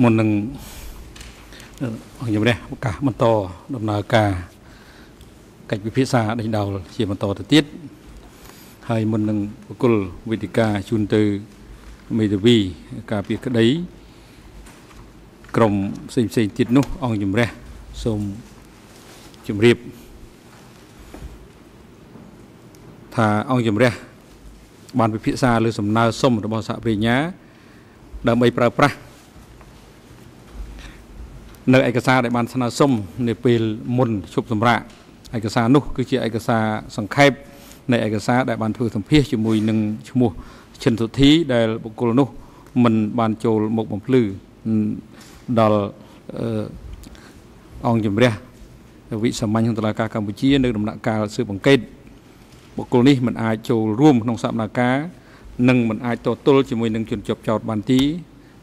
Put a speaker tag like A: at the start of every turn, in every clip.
A: មុននឹងអង្គជំរះឱកាសបន្តដំណើរការកិច្ចពិភាក្សាដេញដោលជាបន្តទៅទៀតហើយមុននឹងបកុលវេទិកាជូនទៅមេធាវីការពីក្តីក្រមផ្សេងផ្សេងទៀតនោះអង្គជំរះសូមជម្រាបថាអង្គជំរះបានពិភាក្សាលើសំណើសុំរបស់សហប្រញ្ញាដើម្បីប្រើប្រាស់ នៅឯកសារដែលបានស្នើសុំនៅពេលមុនជប់សម្រាប់ឯកសារនោះគឺជាឯកសារសង្ខេបនៃឯកសារដែលបានធ្វើសម្ភាសជាមួយនឹងឈ្មោះឈិនសុធីដែលបុគ្គលនោះមិនបានចូលមកបំភ្លឺដល់អង្គជំរះវិសាមញ្ញក្នុងតុលាការកម្ពុជានៅដំណាក់កាលស៊ើបអង្កេតបុគ្គលនេះមិនអាចចូលរួមក្នុងសកម្មភាពនិងមិនអាចតទល់ជាមួយនឹងជនជាប់ចោតបានទី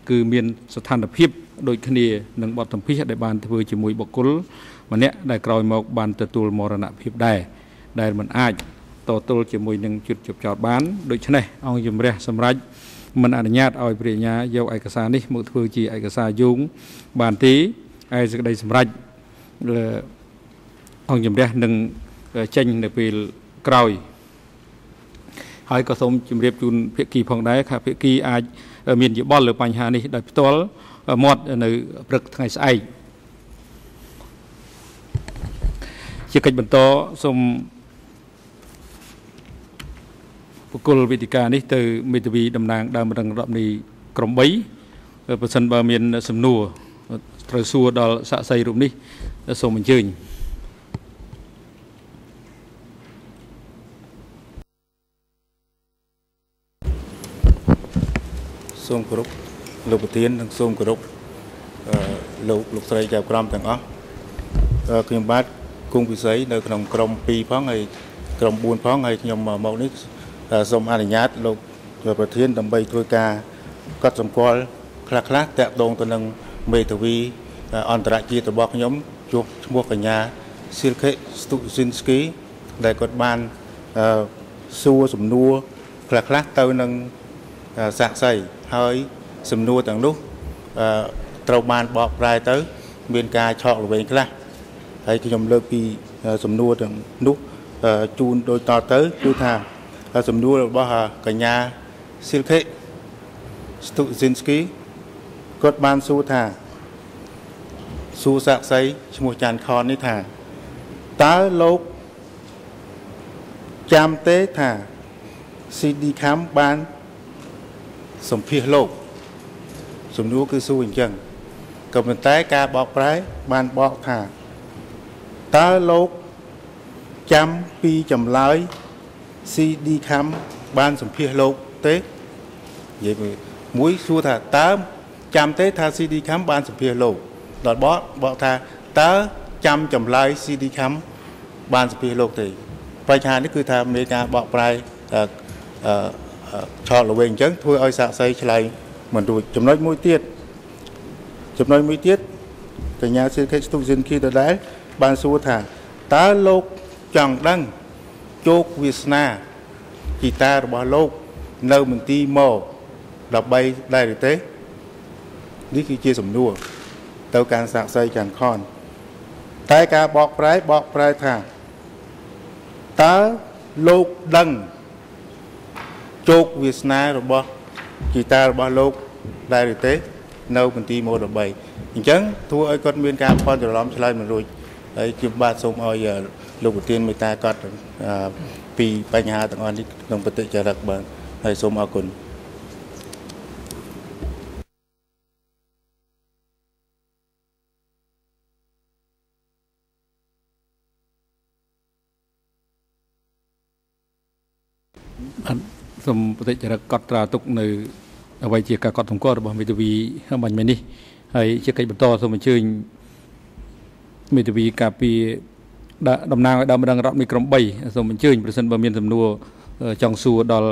A: គឺមានស្ថានភាព ដូចគ្នានឹងបទសម្ភាសន៍ដែលបានធ្វើជាមួយបុគ្គលម្នាក់ដែលក្រោយមកបានទទួលមរណភាពដែរដែលមិនអាចតទល់ជាមួយនឹងជនជាប់ចោតបានដូច្នេះអង្គជំរះសម្រាប់មិនអនុញ្ញាតឲ្យព្រះញ្ញាយកឯកសារនេះមកធ្វើជាឯកសារយោងបានទេហើយសេចក្តីសម្រេចអង្គជំរះនឹងចេញនៅពេលក្រោយហើយក៏សូមជម្រាបជូនភាគីផងដែរថាភាគីអាចមានយោបល់លើបញ្ហានេះដោយផ្ទាល់ មាត់នៅព្រឹកថ្ងៃស្អែកជាកិច្ចបន្តសូមបុគ្គលវេទិកានេះទៅមេធាវីតំណាងដើមរឹងរដ្ឋនីក្រម3បើសិនបើមានសំណួរត្រូវសួរដល់សាក់សីរូបនេះសូមអញ្ជើញ
B: សូមគោរព លោកប្រធាននិងសូមគោរពលោកលោកស្រីចាប់ក្រមទាំងអស់ខ្ញុំបាទគង់ពិសីនៅក្នុងក្រម2ផងហើយក្រម4ផងហើយខ្ញុំមកនេះសូមអនុញ្ញាតលោកប្រធានដើម្បីធ្វើការកត់សម្គាល់ខ្លះខ្លះតាក់ទងទៅនឹងមេធាវីអន្តរជាតិរបស់ខ្ញុំជួបឈ្មោះកញ្ញាស៊ីលខេស្ទូស៊ីនស្គីដែលគាត់បានសួរសំណួរខ្លះខ្លះទៅនឹងសាក់សីហើយ សំណួរទាំងនោះត្រូវបានបកប្រែទៅ មានការឆក់ល្វែងខ្លះហើយខ្ញុំលើកពីសំណួរទាំងនោះជូនដូចតទៅគឺថាសំណួររបស់កញ្ញាស៊ីលខេស្ទូស៊ីនស្គីគាត់បានសួរថាសួរសាក់សីឈ្មោះចាន់ខននេះថាតើលោកចាំទេថា CD Cam បានសម្ភាសលោក សំណួរគឺសួរអញ្ចឹងក៏ប៉ុន្តែការបកប្រែបានបកថាតើលោកចាំពីចម្លើយ CD Cam បានសម្ភាសលោកទេនិយាយមួយសួរថាតើចាំទេថា CD Cam បានសម្ភាសលោកដល់បកបកថាតើចាំចម្លើយ CD Cam បានសម្ភាសលោកទេបញ្ហានេះគឺថាមានការបកប្រែអឺឆោតល្វែងអញ្ចឹងធ្វើឲ្យសាកសីឆ្លៃ មិនរួចចំណុចមួយទៀតចំណុចមួយទៀតកញ្ញាសិទ្ធិស្ទុសិនគីដដែលបានសួរថាតើលោកចង់ដឹងជោគវាសនាជីតារបស់លោក នៅមន្ទីរមក13ដែរឬទេនេះគឺជាសំណួរទៅការសាកសីខាងខនតែការបកប្រែបកប្រែថាតើលោកដឹងជោគវាសនារបស់ ជីតារបស់លោកដែរឬទេនៅមន្ទីរមោ13អញ្ចឹងធ្វើឲ្យគាត់មានការផលច្រឡំឆ្លើយមិនរួចហើយខ្ញុំបាទសូមឲ្យលោកប្រធានមេត្តាកត់ពីបញ្ហាទាំងអស់នេះក្នុងបតិចរិតបាទហើយសូមអរគុណ
A: សូមបតិចរិកកត់ត្រាទុកនៅអ្វីជាការកត់សម្គាល់របស់មេធាវីបាញ់មិញនេះហើយជាកិច្ចបន្តសូមអញ្ជើញមេធាវីការពីតំណាងឲ្យដើមរងរដ្ឋមីក្រុម3សូមអញ្ជើញប្រសិនបើមានសំណួរចង់សួរដល់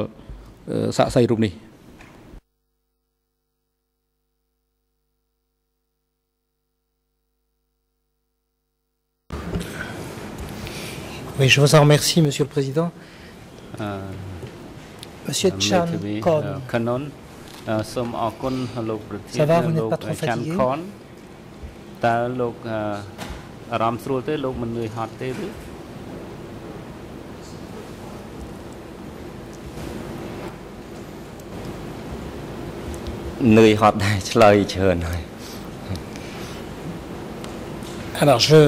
A: សាក់សីរូបនេះ
C: Oui, je vous en remercie, Monsieur le Président.
D: Uh,
C: Monsieur
D: uh,
C: Chan
D: maybe,
C: Kon,
D: uh, Canon អឺសូមអរគុណលោកប្រធាន
C: Ça va, vous n'êtes
D: លោក
C: pas trop
D: ច័ន្ទ
C: fatigué?
D: ខនតើលោកអឺអារម្មណ៍ស្រួលទេលោកមិននឿយហត់ទេឬ
E: នឿយហត់ដែរឆ្លើយច្រើនហើយ
C: Alors, je.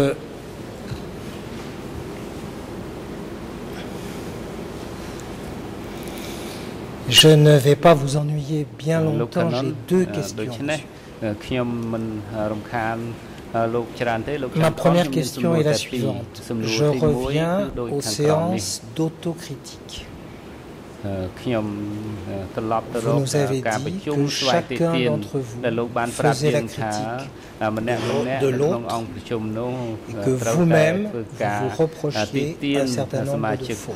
C: Je ne vais pas vous ennuyer bien longtemps. J'ai deux questions. Ma première question est la suivante. Je reviens aux séances d'autocritique. Vous nous avez dit que chacun d'entre vous faisait la critique de l'autre et que vous-même vous, reprochiez un certain nombre de fautes.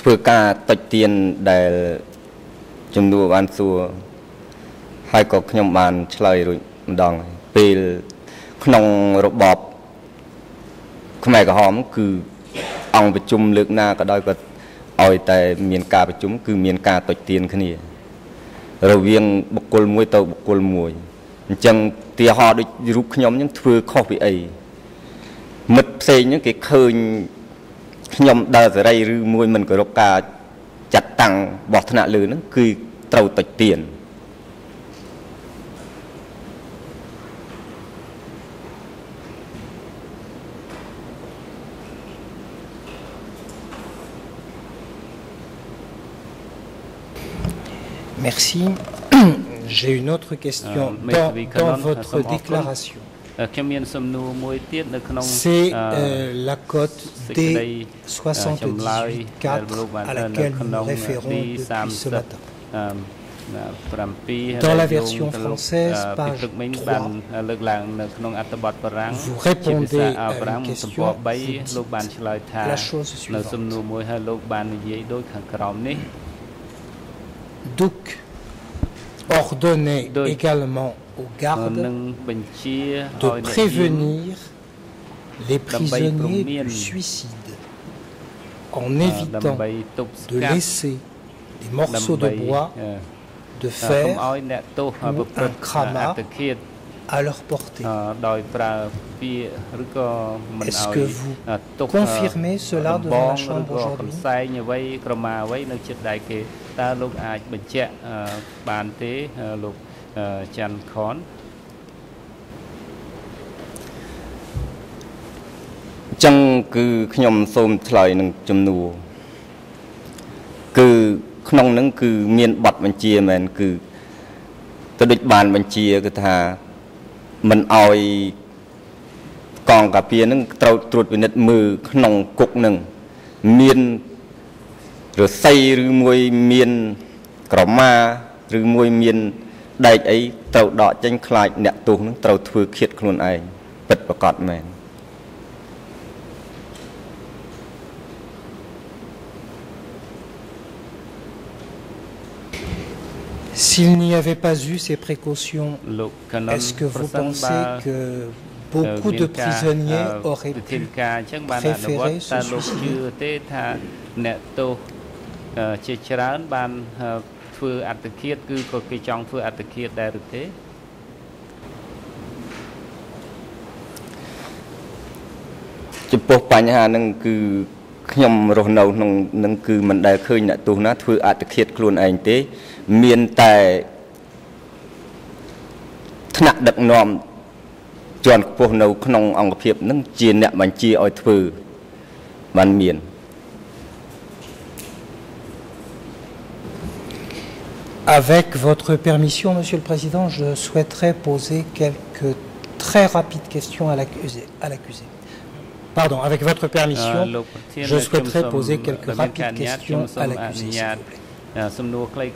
E: ធ្វើការតិចទៀនដែលជំនួសបានសួរហើយក៏ខ្ញុំបានឆ្លើយរួចម្ដងហើយពេលក្នុងរបបខ្មែរក្រហមគឺអង្គប្រជុំលើកណាក៏ដោយក៏ឲ្យតែមានការប្រជុំគឺមានការតិចទៀនគ្នា រវាងបុគ្គលមួយទៅបុគ្គលមួយអញ្ចឹងទីហោដូចរូបខ្ញុំអញ្ចឹងធ្វើខុសពីអីមិត្តផ្សេងហ្នឹងគេឃើញ ខ្ញុំដើរសេរីឬមួយមិនគោរពការចាត់តាំងរបស់ថ្នាក់លើហ្នឹងគឺត្រូវតិចទៀន
C: Merci. J'ai une autre question.
D: Euh, mais
C: Dans,
D: oui,
C: dans
D: Canon,
C: votre
D: ça m'en
C: déclaration, C'est euh, la cote
D: des
C: 78 à laquelle
D: nous
C: nous référons depuis ce matin. Dans la version française, page 3, vous répondez à une question, vous dites la chose suivante. Duc
D: ordonnait
C: également aux
D: នឹង
C: gardes
D: បញ្ជា
C: de
D: ឲ្យអ្នកយាម
C: prévenir les prisonniers
D: promener.
C: du suicide en
D: អឺ
C: évitant
D: ដើម្បីទប់ស្ de កាត់
C: laisser des morceaux
D: ដើម្បី
C: de bois,
D: អឺ
C: de
D: កុំ
C: fer
D: ឲ្យអ្នកទោស
C: ou
D: ប្រព្រឹត្ត
C: un krama
D: អត្តឃាត
C: à leur portée.
D: អឺដោយប្រើពាក្យឬក៏មិន
C: Est-ce
D: ឲ្យ
C: que vous
D: អឺទោស
C: confirmez cela
D: ដំ
C: devant la
D: បង
C: Chambre
D: ឬក៏
C: aujourd'hui?
D: កំសែងអ្វីក្រមាអ្វីនៅជិតដៃគេតើលោកអាចបញ្ជាក់អឺបានទេអឺលោកអឺ ច័ន្ទខន
E: អញ្ចឹងគឺខ្ញុំសូមឆ្លើយនឹងជំនួសគឺក្នុងហ្នឹងគឺមានប័ណ្ណបញ្ជាមែនគឺទៅដូចបានបញ្ជាគឺថាមិនអោយកងកាពីហ្នឹងត្រូវត្រួតពិនិត្យមើលក្នុងគុកហ្នឹងមានរស័យឬមួយមានក្រមាឬមួយមាន ដែកអីត្រូវដកចេញខ្លាចអ្នកទោសហ្នឹងត្រូវធ្វើឃាតខ្លួនឯងពិតប្រកបមែន
C: S'il n'y avait pas eu ces précautions,
D: លោកកណុន
C: est-ce que
D: ប្រ
C: vous
D: សិនបើ
C: pensez que beaucoup de
D: មានការ
C: prisonniers
D: អឺ
C: auraient
D: វិធាន
C: pu
D: ការអញ្ចឹងបានអនុវត្ត
C: préférer
D: តើ
C: se
D: លោកជឿ
C: suicider
D: ទេថាអ្នកទោសអឺជាច្រើនបានអឺ ធ្វើអត្តឃាតគឺក៏គេចង់ធ្វើអត្តឃាតដែរឬទេ
E: ចំពោះបញ្ហាហ្នឹងគឺខ្ញុំរស់នៅក្នុងហ្នឹងគឺមិនដែលឃើញអ្នកទោសណាធ្វើអត្តឃាតខ្លួនឯងទេ មានតែថ្នាក់ដឹកនាំជាន់ខ្ពស់នៅក្នុងអង្គភាពហ្នឹងជាអ្នកបញ្ជាឲ្យធ្វើបានមាន
C: Avec votre permission, Monsieur le Président, je souhaiterais poser quelques très rapides questions à l'accusé. à l'accusé. Pardon, avec votre
D: អឺ
C: permission,
D: លោកប្រធាន
C: je
D: ខ្ញុំ
C: souhaiterais
D: សូម
C: poser quelques
D: បើមានការ
C: rapides
D: អនុញ្ញាតខ្ញុំ
C: questions
D: សូ
C: à
D: មអនុ
C: l'accusé.
D: ញ្ញាត
C: s'il vous plaît.
D: សំណួរខ្លីៗ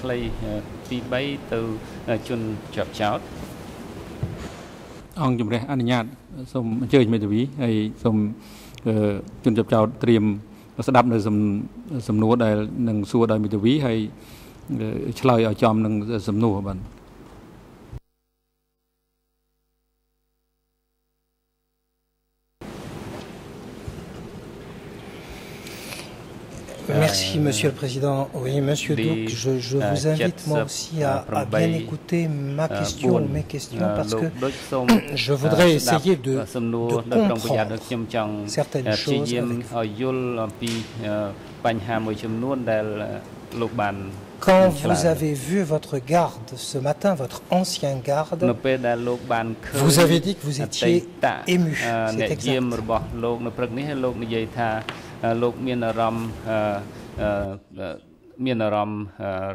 D: ពី3ទៅជនជាប់ចោត
A: អង្គជំរះអនុញ្ញាតសូមអញ្ជើញមេធាវីហើយសូមជនជាប់ចោតត្រៀមស្ដាប់នៅសំណួរដែលនឹងសួរដោយមេធាវីហើយ ឆ្លើយឲ្យចំនឹងសំណួរបាទ
C: Merci, Monsieur le Président. Oui, Monsieur Douk, je, je vous invite moi aussi à, à, bien écouter ma question ou mes questions parce que je voudrais essayer de, de comprendre certaines choses Quand vous avez vu votre garde ce matin, votre ancien garde, vous avez dit que vous étiez ému. C'est exact.
D: លោកមានអារម្មណ៍មានអារម្មណ៍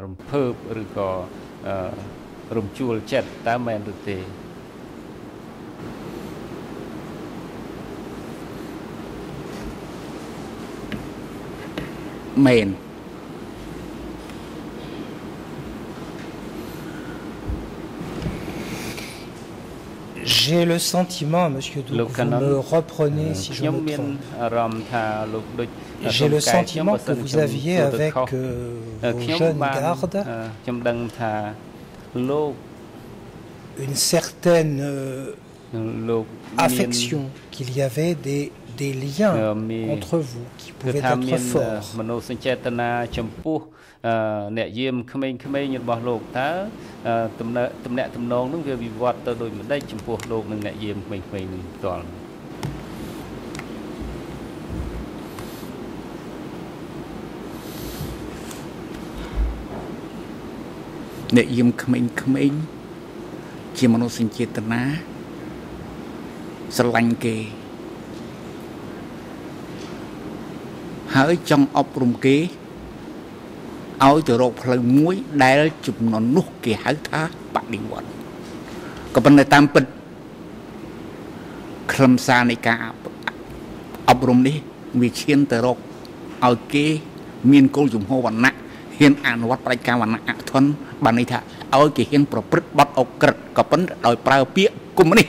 D: រំភើបឬក៏រំជួលចិត្តតើមែនឬទេ
F: មែន
C: J'ai le sentiment, Monsieur Douk, vous me reprenez si je me trompe. J'ai le sentiment que vous aviez avec euh, vos jeunes gardes. une certaine euh, affection, qu'il y avait des, des liens entre vous qui pouvaient être forts.
D: អ្នកយាមក្មេងៗរបស់លោកតើទំនាក់ទំនាក់ទំនងនឹងវាវិវត្តទៅដោយម្ដេចចំពោះលោកនិងអ្នកយាមក្មេងៗនេះផ្ទាល់
F: អ្នកយាមក្មេងៗជាមនុស្សសញ្ចេតនាស្រឡាញ់គេហើយចង់អប់រំគេ ឲ្យទៅរកផ្លូវមួយដែលចំនួននោះគេហៅថាបដិវត្តក៏ប៉ុន្តែតាមពិតខ្លឹមសារនៃការអប់រំនេះវាឈានទៅរកឲ្យគេមានគោលជំហរវណ្ណៈហ៊ានអនុវត្តប្រតិកម្មវណ្ណៈអធនបានន័យថាឲ្យគេហ៊ានប្រព្រឹត្តបទអក្រិតក៏ប៉ុន្តែដោយប្រើពាក្យកុម្មុយនី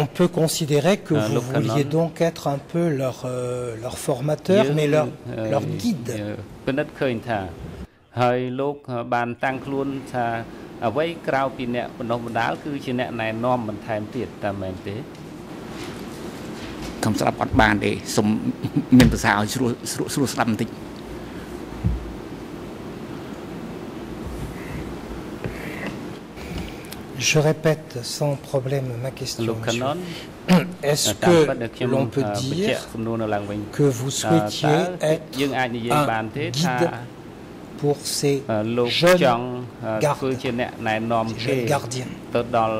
C: On peut considérer que vous vouliez donc être un peu leur, euh, leur formateur, mais leur, leur guide.
D: ពិនិត្យឃើញថាហើយលោកបានតាំងខ្លួនថាអ្វីក្រៅពីអ្នកបណ្ដុះបណ្ដាលគឺជាអ្នកណែនាំបន្ថែមទៀតតើមែនទេ
F: ខ្ញុំស្ដាប់អត់បានទេសុំមានភាសាឲ្យស្រួលស្រួលស្ដាប់បន្តិច
C: Je répète sans problème ma question. Est-ce que l'on peut dire que vous souhaitiez être un guide pour ces jeunes gardes, ces jeunes gardiens
D: ទៅដល់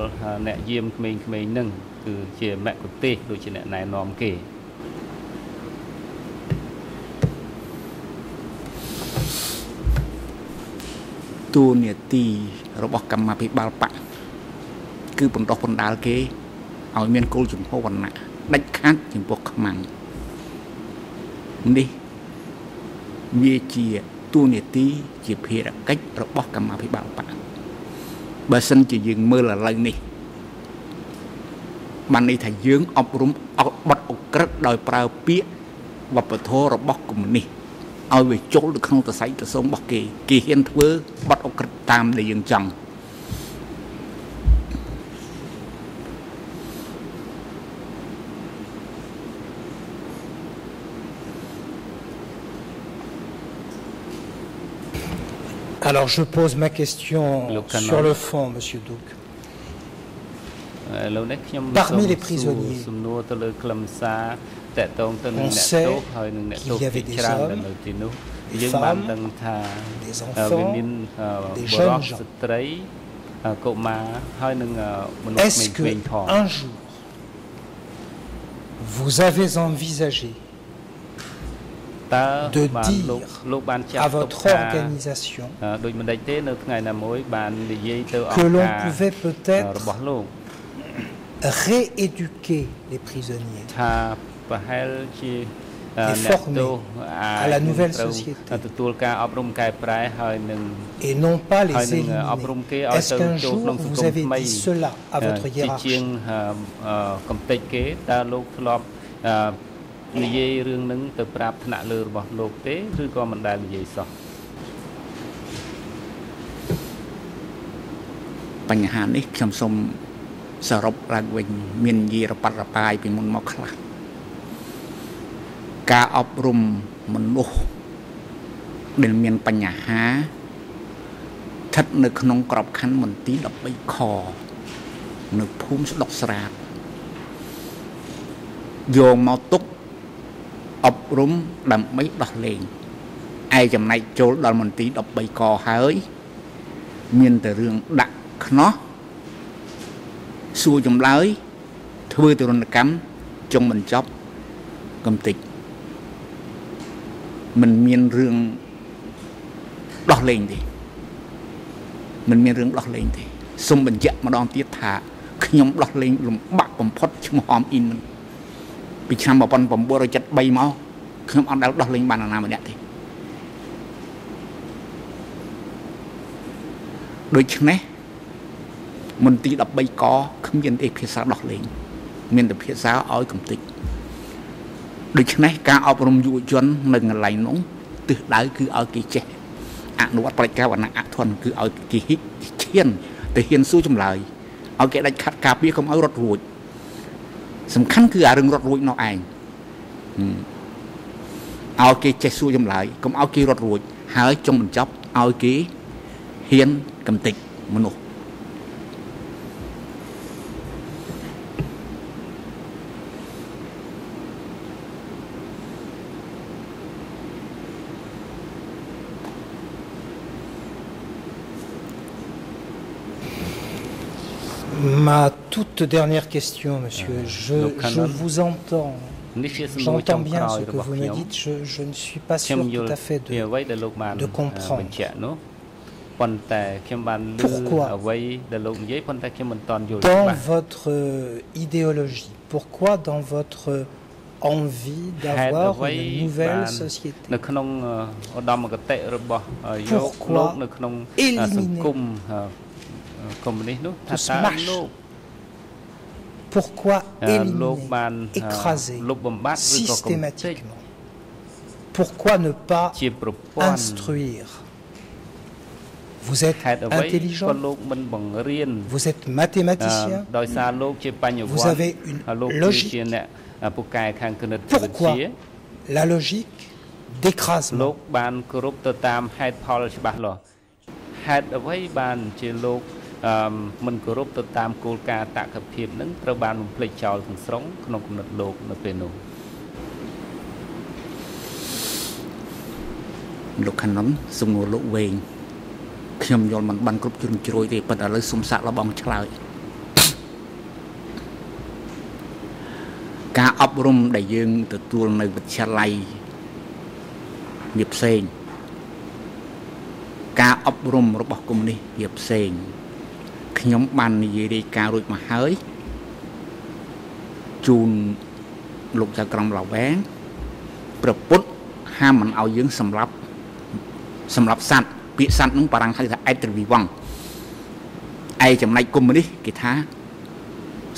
D: អ្នកយាមក្មេងៗនឹងគឺជាមគ្គុទេសដូចជាអ្នកណែនាំគេ
F: តួនាទីរបស់កម្មាភិបាលបក គឺបណ្ដោះបណ្ដាលគេឲ្យមានគោលជំហរវណ្ណៈដាច់ខាត់ចំពោះខ្មាំងនេះវាជាទូនីតិជាភារកិច្ចរបស់កម្មាភិបាលបកបើសិនជាយើងមើលឥឡូវនេះបានន័យថាយើងអប់រំអត់បត់អក្រិតដោយប្រើពាក្យវប្បធម៌របស់កុម្មុយនីសឲ្យវាចូលទៅក្នុងតសៃតសងរបស់គេគេហ៊ានធ្វើបត់អក្រិតតាមដែលយើងចង់
C: Alors je pose ma question sur le fond, Monsieur Douk. Parmi les prisonniers, on sait qu'il y avait des hommes, des femmes, des enfants, des jeunes gens. Est-ce qu'un jour, vous avez envisagé de dire à votre organisation. Que l'on pouvait peut-être rééduquer les prisonniers. Et former à la nouvelle société. et non pas les éliminer. Est-ce qu'un jour vous avez dit cela à votre hiérarchie?
D: និយាយរឿងនឹងទៅប្រាប់ថ្នាក់លើរបស់លោកទេឬក៏មិនដែលនិយាយសោះ
F: បញ្ហានេះខ្ញុំសូមសរុបឡើងវិញ មាននិយាយរប៉ាត់របាយពីមុនមកខ្លះការអប់រំមនុស្សដែលមានបញ្ហាស្ថិតនៅក្នុងក្របខ័ណ្ឌមន្ទីរ13ខនៅភូមិស្ដុកស្រាតយកមកទុក អប់រំដើម្បីដោះលែងឯចំណែកចូលដល់មន្ទីរ13កហើយ មានតែរឿងដាក់ខ្នោះសួរចម្លើយធ្វើទរណកម្មចុងបញ្ចប់កំតិចมันមានរឿងដោះលែងទេมันមានរឿងដោះលែងទេសូមបញ្ជាក់ម្ដងទៀតថាខ្ញុំដោះលែងលំបាកបំផុតឈ្មោះអមអ៊ីនមិន ពីឆ្នាំ1973មកខ្ញុំអត់ដែលដោះលែងបានណាម្នាក់ទេដូច្នេះមន្ទីរ13កគ្មានទេភាសាដោះលែងមានតែភាសាឲ្យកំតិចដូច្នេះការអប់រំយុវជននៅកន្លែងនោះទិសដៅគឺឲ្យគេចេះអនុវត្តប្រតិកម្មវណ្ណៈអធនគឺឲ្យគេឈានទៅហ៊ានសួរចម្លើយឲ្យគេដាច់ខាត់ការពារកុំឲ្យរត់រួច សំខាន់គឺអារឿងរត់រួចនោះឯងឲ្យគេចេះសួរចម្លើយកុំឲ្យគេរត់រួច ហើយចុងបញ្ចប់ឲ្យគេហ៊ានកំតិចមនុស្ស
C: Ma toute dernière question, monsieur. Euh, je, je vous entends. J'entends bien ce que vous me dites. Je, je, ne suis pas sûr tout à fait de, de comprendre. Pourquoi Dans votre euh, idéologie, pourquoi dans votre envie d'avoir une nouvelle société? Pourquoi éliminer? Pourquoi éliminer, écraser systématiquement? Pourquoi ne pas instruire? Vous êtes intelligent, vous êtes mathématicien, vous avez une logique. Pourquoi la logique d'écrasement?
D: មិនគោរពទៅតាមគោលការណ៍តកភាពនឹងត្រូវបានបំភ្លេចចោលទាំងស្រុងក្នុងគំនិតលោកនៅពេលនោះ
F: លោកខានុនសំណួរលោកវែងខ្ញុំយល់មិនបានគ្រប់ជ្រុងជ្រោយទេប៉ុន្តែឥឡូវសុំសាក់លបងឆ្លើយការអប់រំដែលយើងទទួលនៅវិទ្យាល័យវាផ្សេង ការអប់រំរបស់កុំនេះវាផ្សេង ខ្ញុំបាននិយាយរាយការណ៍រួចមកហើយជូនលោកចៅក្រមឡាវែងប្រពុតហាមមិនឲ្យយើងសម្លាប់សម្រាប់សัตว์ពាក្យសัตว์នោះបារាំងហៅថាអេត្រវីវងឯចំណែកកុម្មុយនីសគេថា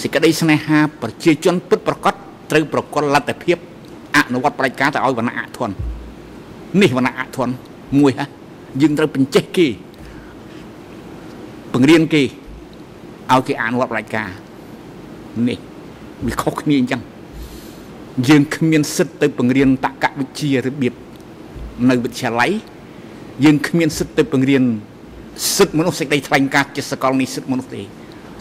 F: សេចក្តីស្នេហា ប្រជាជនពិតប្រកបត្រូវប្រកបលទ្ធភាពអនុវត្តប្រជាការទៅឲ្យវណ្ណៈអធននេះវណ្ណៈអធនមួយហ่ะយើងត្រូវបញ្ចេះគេបង្រៀនគេ ឲ្យគេអនុវត្តប្រជាការនេះវាខុសគ្នាអញ្ចឹងយើងគ្មានសិទ្ធទៅបង្រៀនតកវិជ្ជារបៀបនៅវិទ្យាល័យយើងគ្មានសិទ្ធទៅបង្រៀនសិទ្ធិមនុស្សសេចក្តីថ្លែងការណ៍ជាសកលនិសិទ្ធិមនុស្សទេ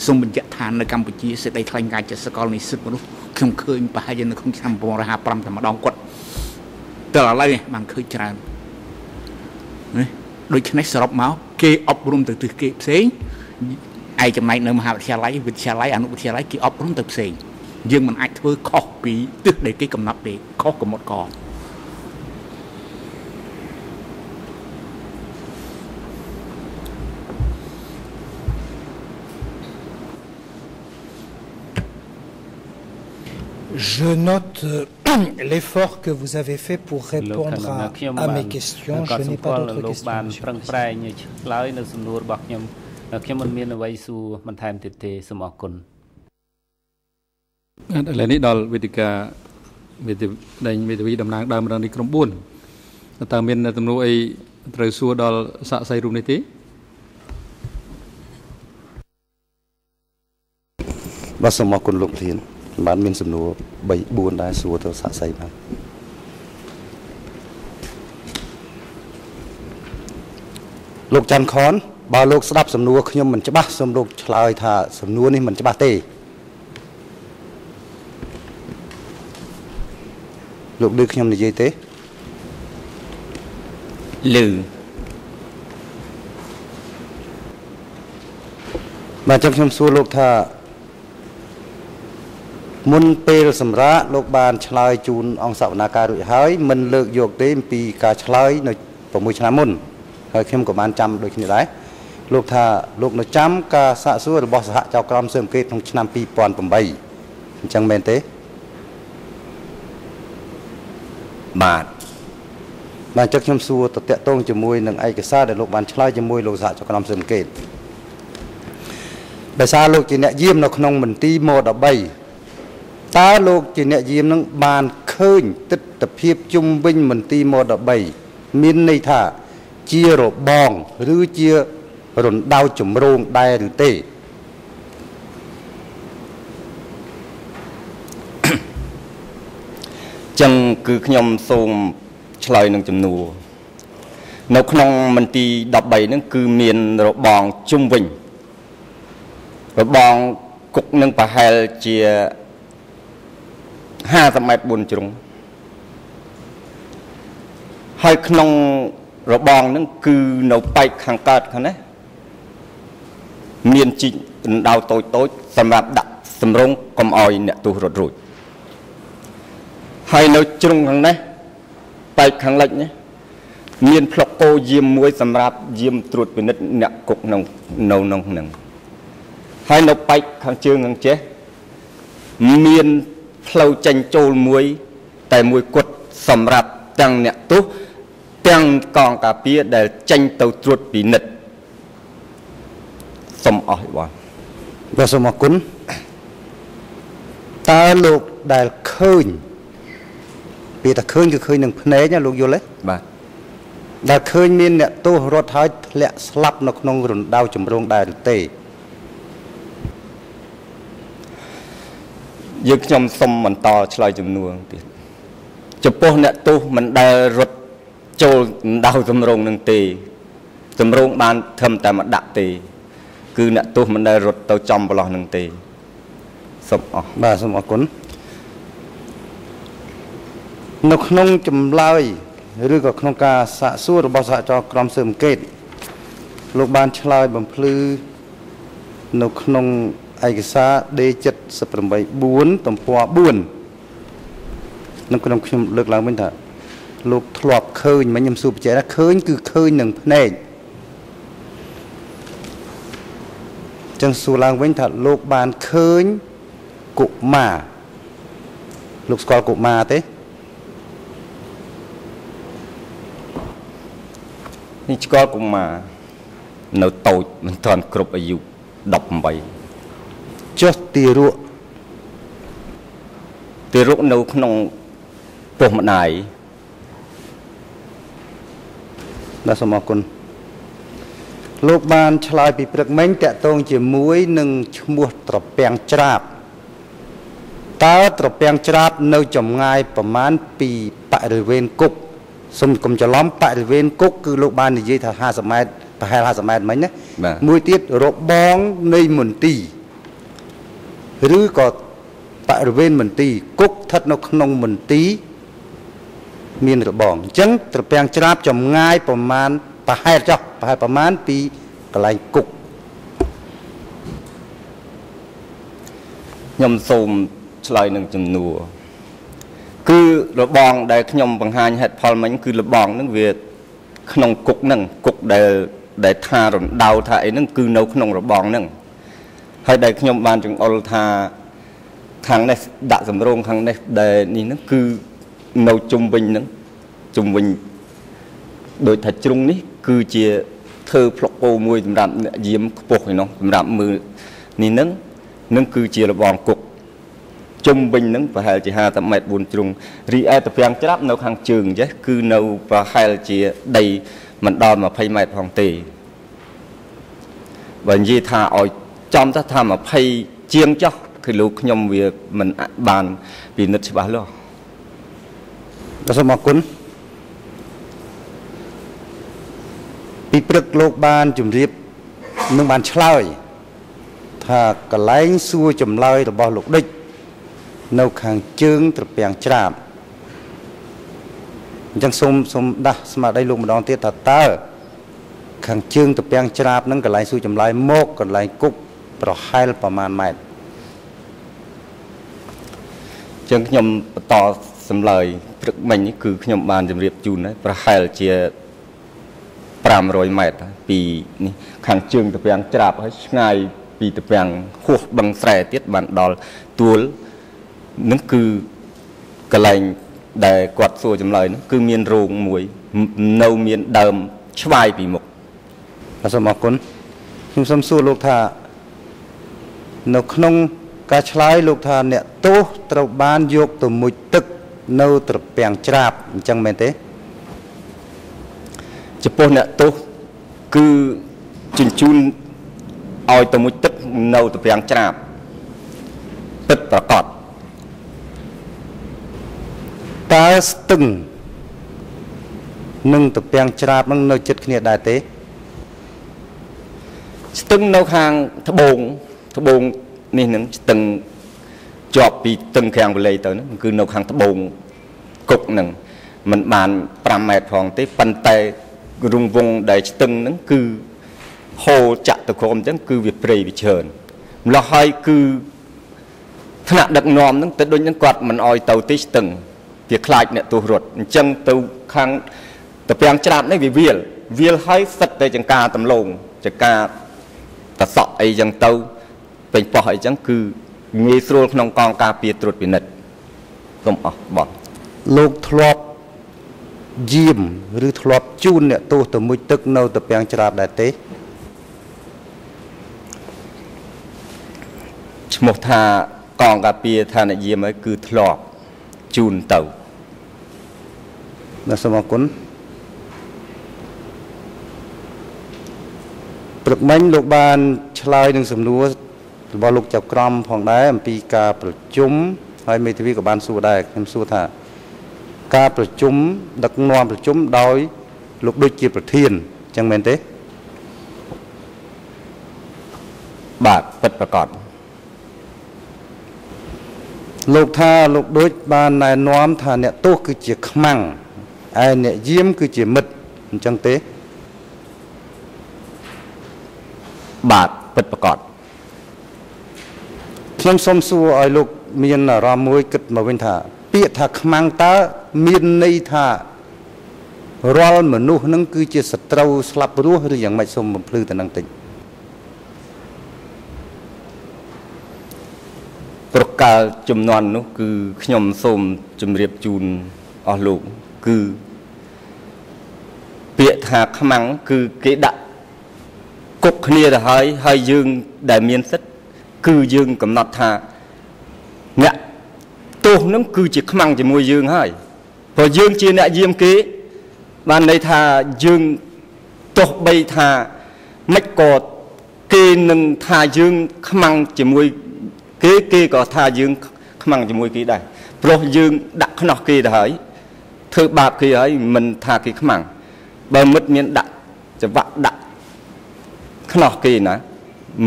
F: សូមបញ្ជាក់ថានៅកម្ពុជាសេចក្តីថ្លែងការណ៍ជាសកលនិសិទ្ធិមនុស្សខ្ញុំឃើញប្រហែលជានៅក្នុងឆ្នាំ1955តែម្ដងគាត់ទៅឥឡូវបានឃើញច្រើនណាដូច្នេះសរុបមកគេអប់រំទៅទិសគេផ្សេង ឯកចំណែកនៅមហាវិទ្យាល័យវិទ្យាល័យអនុវិទ្យាល័យគេអប់រំទៅផ្សេងយើងមិនអាចធ្វើខុសពីទិសដែលគេកំណត់ទេខុសកំណត់ក
C: Je note euh, l'effort que vous avez fait pour répondre à, à mes questions. Je n'ai pas d'autres questions. បានប្រឹងប្រែងឆ្លើយនៅសំណួររបស់ខ្ញុំខ្ញុំមិនមានអ្វីសួរបន្ថែមទៀតទេសូមអរគុណ
A: ឥឡូវនេះដល់វេទិកាវេទិដែងវេទវីតំណាងដើមរងនេះក្រុម4តើមានទំនួលអីត្រូវសួរដល់សាក់សីរូបនេះទេ
G: បាទសូមអរគុណលោកធានបានមានសំណួរ3 4ដែរសួរទៅសាក់សីបាទលោកច័ន្ទខន បើលោកស្ដាប់សំណួរខ្ញុំមិនច្បាស់សូមលោកឆ្លើយថាសំណួរនេះមិនច្បាស់ទេលោកឮខ្ញុំនិយាយទេ
E: ឮ
G: បាទចឹងខ្ញុំសួរលោកថាមុនពេលសម្រាប់លោកបានឆ្លើយជូនអង្គសវនាការរួចហើយមិនលើកយកទេអំពីការឆ្លើយនៅ6ឆ្នាំមុនហើយខ្ញុំក៏បានចាំដូចគ្នាដែរ លោកថាលោកនៅចាំការសាកសួររបស់សហចៅក្រមស៊ើបអង្កេតក្នុងឆ្នាំ2008អញ្ចឹងមែនទេ
E: បាទ
G: បាទចឹងខ្ញុំសួរតតតងជាមួយនឹងឯកសារដែលលោកបានឆ្លើយជាមួយលោកសហចៅក្រមស៊ើបអង្កេតដោយសារលោកជាអ្នកយាមនៅក្នុងមន្ទីរម13តើលោកជាអ្នកយាមនឹងបានឃើញទស្សនភាពជុំវិញមន្ទីរម13មានន័យថាជារបង ឬជា រណ្ដៅចម្រងដែរឬទេ
E: ចឹងគឺខ្ញុំសូមឆ្លើយនឹងចំនួននៅក្នុងមន្ទីរ13ហ្នឹងគឺមានរបងជុំវិញរបងគុកនឹងប្រហែលជា50ម៉ែត្រ4ជ្រុងហើយក្នុងរបងហ្នឹងគឺនៅប៉ែកខាងកើតខាងនេះ មានជីករណ្ដៅតូចតូចសម្រាប់ដាក់សម្រងកុំអោយអ្នកទោសរត់រួចហើយនៅជ្រុងខាងនេះប៉ែកខាងលិចនេះមានផ្លុកគោយាមមួយសម្រាប់យាមត្រួតពិនិត្យអ្នកគុកក្នុងនៅក្នុងហ្នឹងហើយនៅប៉ែកខាងជើងខាងចេះមានផ្លូវចេញចូលមួយ តែមួយគត់សម្រាប់ទាំងអ្នកទោសទាំងកងការពារដែលចេញទៅត្រួតពិនិត្យ សូមអស់បង
G: បាទសូមអរគុណតើលោកដែលឃើញពាក្យថាឃើញគឺឃើញនឹងភ្នែកណាលោកយល់ទេ
E: បាទ
G: ដែលឃើញមានអ្នកទោសរត់ហើយធ្លាក់ស្លាប់នៅក្នុងរណ្ដៅចម្រងដែរឬទេ
E: យើងខ្ញុំសុំបន្តឆ្លើយចំនួនទៀតចំពោះអ្នកទោសមិនដែលរត់ចូលដៅសំរងនឹងទេសំរងបានធំតែមកដាក់ទេ គឺអ្នកទោសមិនដែលរត់ទៅចំប្រឡោះនឹងទេសូមអស់
G: បាទសូមអរគុណនៅក្នុងចម្លើយឬក៏ក្នុងការសាកសួររបស់សហចរក្រមស៊ើបអង្កេតលោកបានឆ្លើយបំភ្លឺនៅក្នុងឯកសារ D784 ទំព័រ4នឹងក្នុងខ្ញុំលើកឡើងវិញថាលោកធ្លាប់ឃើញមិញខ្ញុំសួរបច្ចេកថាឃើញគឺឃើញនឹងភ្នែក ចឹងសួរឡើងវិញថាលោកបានឃើញកុមារលោកស្គាល់កុមារទេ
E: នេះស្គាល់កុមារនៅតូចមិនទាន់គ្រប់អាយុ18
G: ចុះទារក
E: ទារកនៅក្នុងពោះម្ដាយ
G: បាទសូមអរគុណ លោកបានឆ្លើយពីព្រឹកមិញតកតងជាមួយនឹងឈ្មោះត្រពាំងច្រាបតើត្រពាំងច្រាបនៅចម្ងាយប្រមាណពីបរិវេណគុកសុំកុំច្រឡំបរិវេណគុកគឺលោកបាននិយាយថា50ម៉ែត្រប្រហែល50ម៉ែត្រមិញណាមួយទៀតរបងនៃមន្ទីរឬក៏បរិវេណមន្ទីរគុកស្ថិតនៅក្នុងមន្ទីរមានរបងអញ្ចឹងត្រពាំងច្រាបចម្ងាយប្រមាណប្រហែលចុះ ប្រហែលប្រមាណពីកន្លែងគុក
E: ខ្ញុំសូមឆ្លើយនឹងចំនួនគឺរបងដែលខ្ញុំបង្ហាញហេតុផលមិញគឺរបងហ្នឹងវាក្នុងគុកហ្នឹងគុកដែលដែលថារណ្ដៅថាអីហ្នឹងគឺនៅក្នុងរបងហ្នឹងហើយដែលខ្ញុំបានចង្អុលថាខាងនេះដាក់សម្រងខាងនេះដែលនេះហ្នឹងគឺនៅជុំវិញហ្នឹងជុំវិញដូចថាជ្រុងនេះ គឺជាធ្វើផ្លុកពោមួយសម្រាប់អ្នកយាមខ្ពស់ឯនោះសម្រាប់មើលនេះហ្នឹងនឹងគឺជារបងគុកជុំវិញហ្នឹងប្រហែលជា50ម៉ែត្រ4ជ្រុងរីឯតាពាំងច្រាប់នៅខាងជើងចេះគឺនៅប្រហែលជាដីមិនដល់20ម៉ែត្រផងទេបើនិយាយថាឲ្យចំទៅថា20ជាងចោះគឺលោកខ្ញុំវាមិនបានពិនិត្យច្បាស់លាស់
G: សូមអរគុណ ពីព្រឹកលោកបានជម្រាបនឹងបានឆ្លើយថាកលែងសួរចម្លើយរបស់លោកដេចនៅខាងជើងត្រពាំងច្រាបអញ្ចឹងសូមសូមដាស់ស្មារតីលោកម្ដងទៀតថាតើខាងជើងត្រពាំងច្រាបហ្នឹងកន្លែងសួរចម្លើយមកកន្លែងគុកប្រហែលប្រមាណម៉ែត្រ
E: ចឹងខ្ញុំបន្តសម្លើយព្រឹកមិញគឺខ្ញុំបានជម្រាបជូនហើយប្រហែលជា 500ម៉ែត្រពីនេះខាងជើងត្រពាំងច្រាបហើយឆ្ងាយពីត្រពាំងហួសបឹងស្រែទៀតបានដល់ទួលនឹងគឺកន្លែងដែលគាត់សួរចម្លើយនោះគឺមានរោងមួយនៅមានដើមឆ្វាយពីមុខ
G: សូមអរគុណខ្ញុំសូមសួរលោកថានៅក្នុងការឆ្លើយលោកថាអ្នកទោសត្រូវបានយកទៅមុជទឹកនៅត្រពាំងច្រាបអញ្ចឹងមែនទេ
E: ចំពោះអ្នកទោសគឺជញ្ជូនឲ្យទៅមុជទឹកនៅត្រពាំងច្រាបពិតប្រកប
G: តើស្ទឹងនិងត្រពាំងច្រាបនឹងនៅចិត្តគ្នាដែរទេ
E: ស្ទឹងនៅខាងត្បូងត្បូងនេះនឹងស្ទឹងជាប់ពីទឹងខាងវល័យទៅហ្នឹងគឺនៅខាងត្បូងគុកហ្នឹងมันបាន5ម៉ែត្រផងទេប៉ុន្តែ រង្វង់ដែលស្ទឹងហ្នឹងគឺហូរចាក់ទៅក្រោមអញ្ចឹងគឺវាព្រៃវាច្រើនម្លោះហើយគឺថ្នាក់ដឹកនាំហ្នឹងទៅដូចហ្នឹងគាត់មិនអោយទៅទីស្ទឹងវាខ្លាចអ្នកទោសរត់អញ្ចឹងទៅខាងតពាំងច្រាបនេះវាវាលវាលហើយសិតតែចង្ការដំឡូងចង្ការតសក់អីចឹងទៅពេញប៉ោះអីចឹងគឺងាយស្រួលក្នុងកងការពារត្រួតពិនិត្យសូមអស់បត់
G: លោកធ្លាប់ យាមឬធ្លាប់ជូនអ្នកទោសទៅមុជទឹកនៅតពាំងច្រាបដែរទេ
E: ឈ្មោះថាកងការពារថាអ្នកយាមហើយគឺធ្លាប់ជូនទៅ
G: បាទសូមអរគុណព្រឹកមិញលោកបានឆ្លើយនឹងសំណួររបស់លោកចៅក្រមផងដែរអំពីការប្រជុំហើយមេធាវីក៏បានសួរដែរខ្ញុំសួរថា ការប្រជុំដឹកនាំប្រជុំដោយ លោកដូចជាប្រធានអញ្ចឹងមែនទេ
E: បាទពិតប្រកប
G: លោកថាលោកដូចបានណែនាំថាអ្នកទោសគឺជាខ្មាំងឯអ្នកយាមគឺជាមិត្តអញ្ចឹងទេ
E: បាទពិតប្រកប
G: ខ្ញុំសូមសួរឲ្យលោក មានអារម្មណ៍មួយគិតមកវិញថា ពាក្យថាខ្មាំងតើ មានន័យថារាល់មនុស្សនឹងគឺជាសត្រូវស្លាប់រស់ឬយ៉ាងម៉េចសូមបំភ្លឺទៅនឹងតិច
E: ប្រកាលចំនួននោះគឺខ្ញុំសូមជម្រាបជូនអស់លោកគឺពាក្យថាខ្មាំងគឺគេដាក់គុកគ្នាទៅហើយហើយយើងដែលមានសិទ្ធិគឺយើងកំណត់ថាអ្នកទោសនឹងគឺជាខ្មាំងជាមួយយើងហើយ ព្រោះយើងជាអ្នកយាមគេបានន័យថាយើងទោះបីថាមិនក៏គេនឹងថាយើងខ្មាំងជាមួយគេគេក៏ថាយើងខ្មាំងជាមួយគេដែរព្រោះយើងដាក់ខ្នោះគេទៅហើយធ្វើបាបគេហើយមិនថាគេខ្មាំងបើមិត្តមានដាក់ច្បាក់ដាក់ខ្នោះគេណា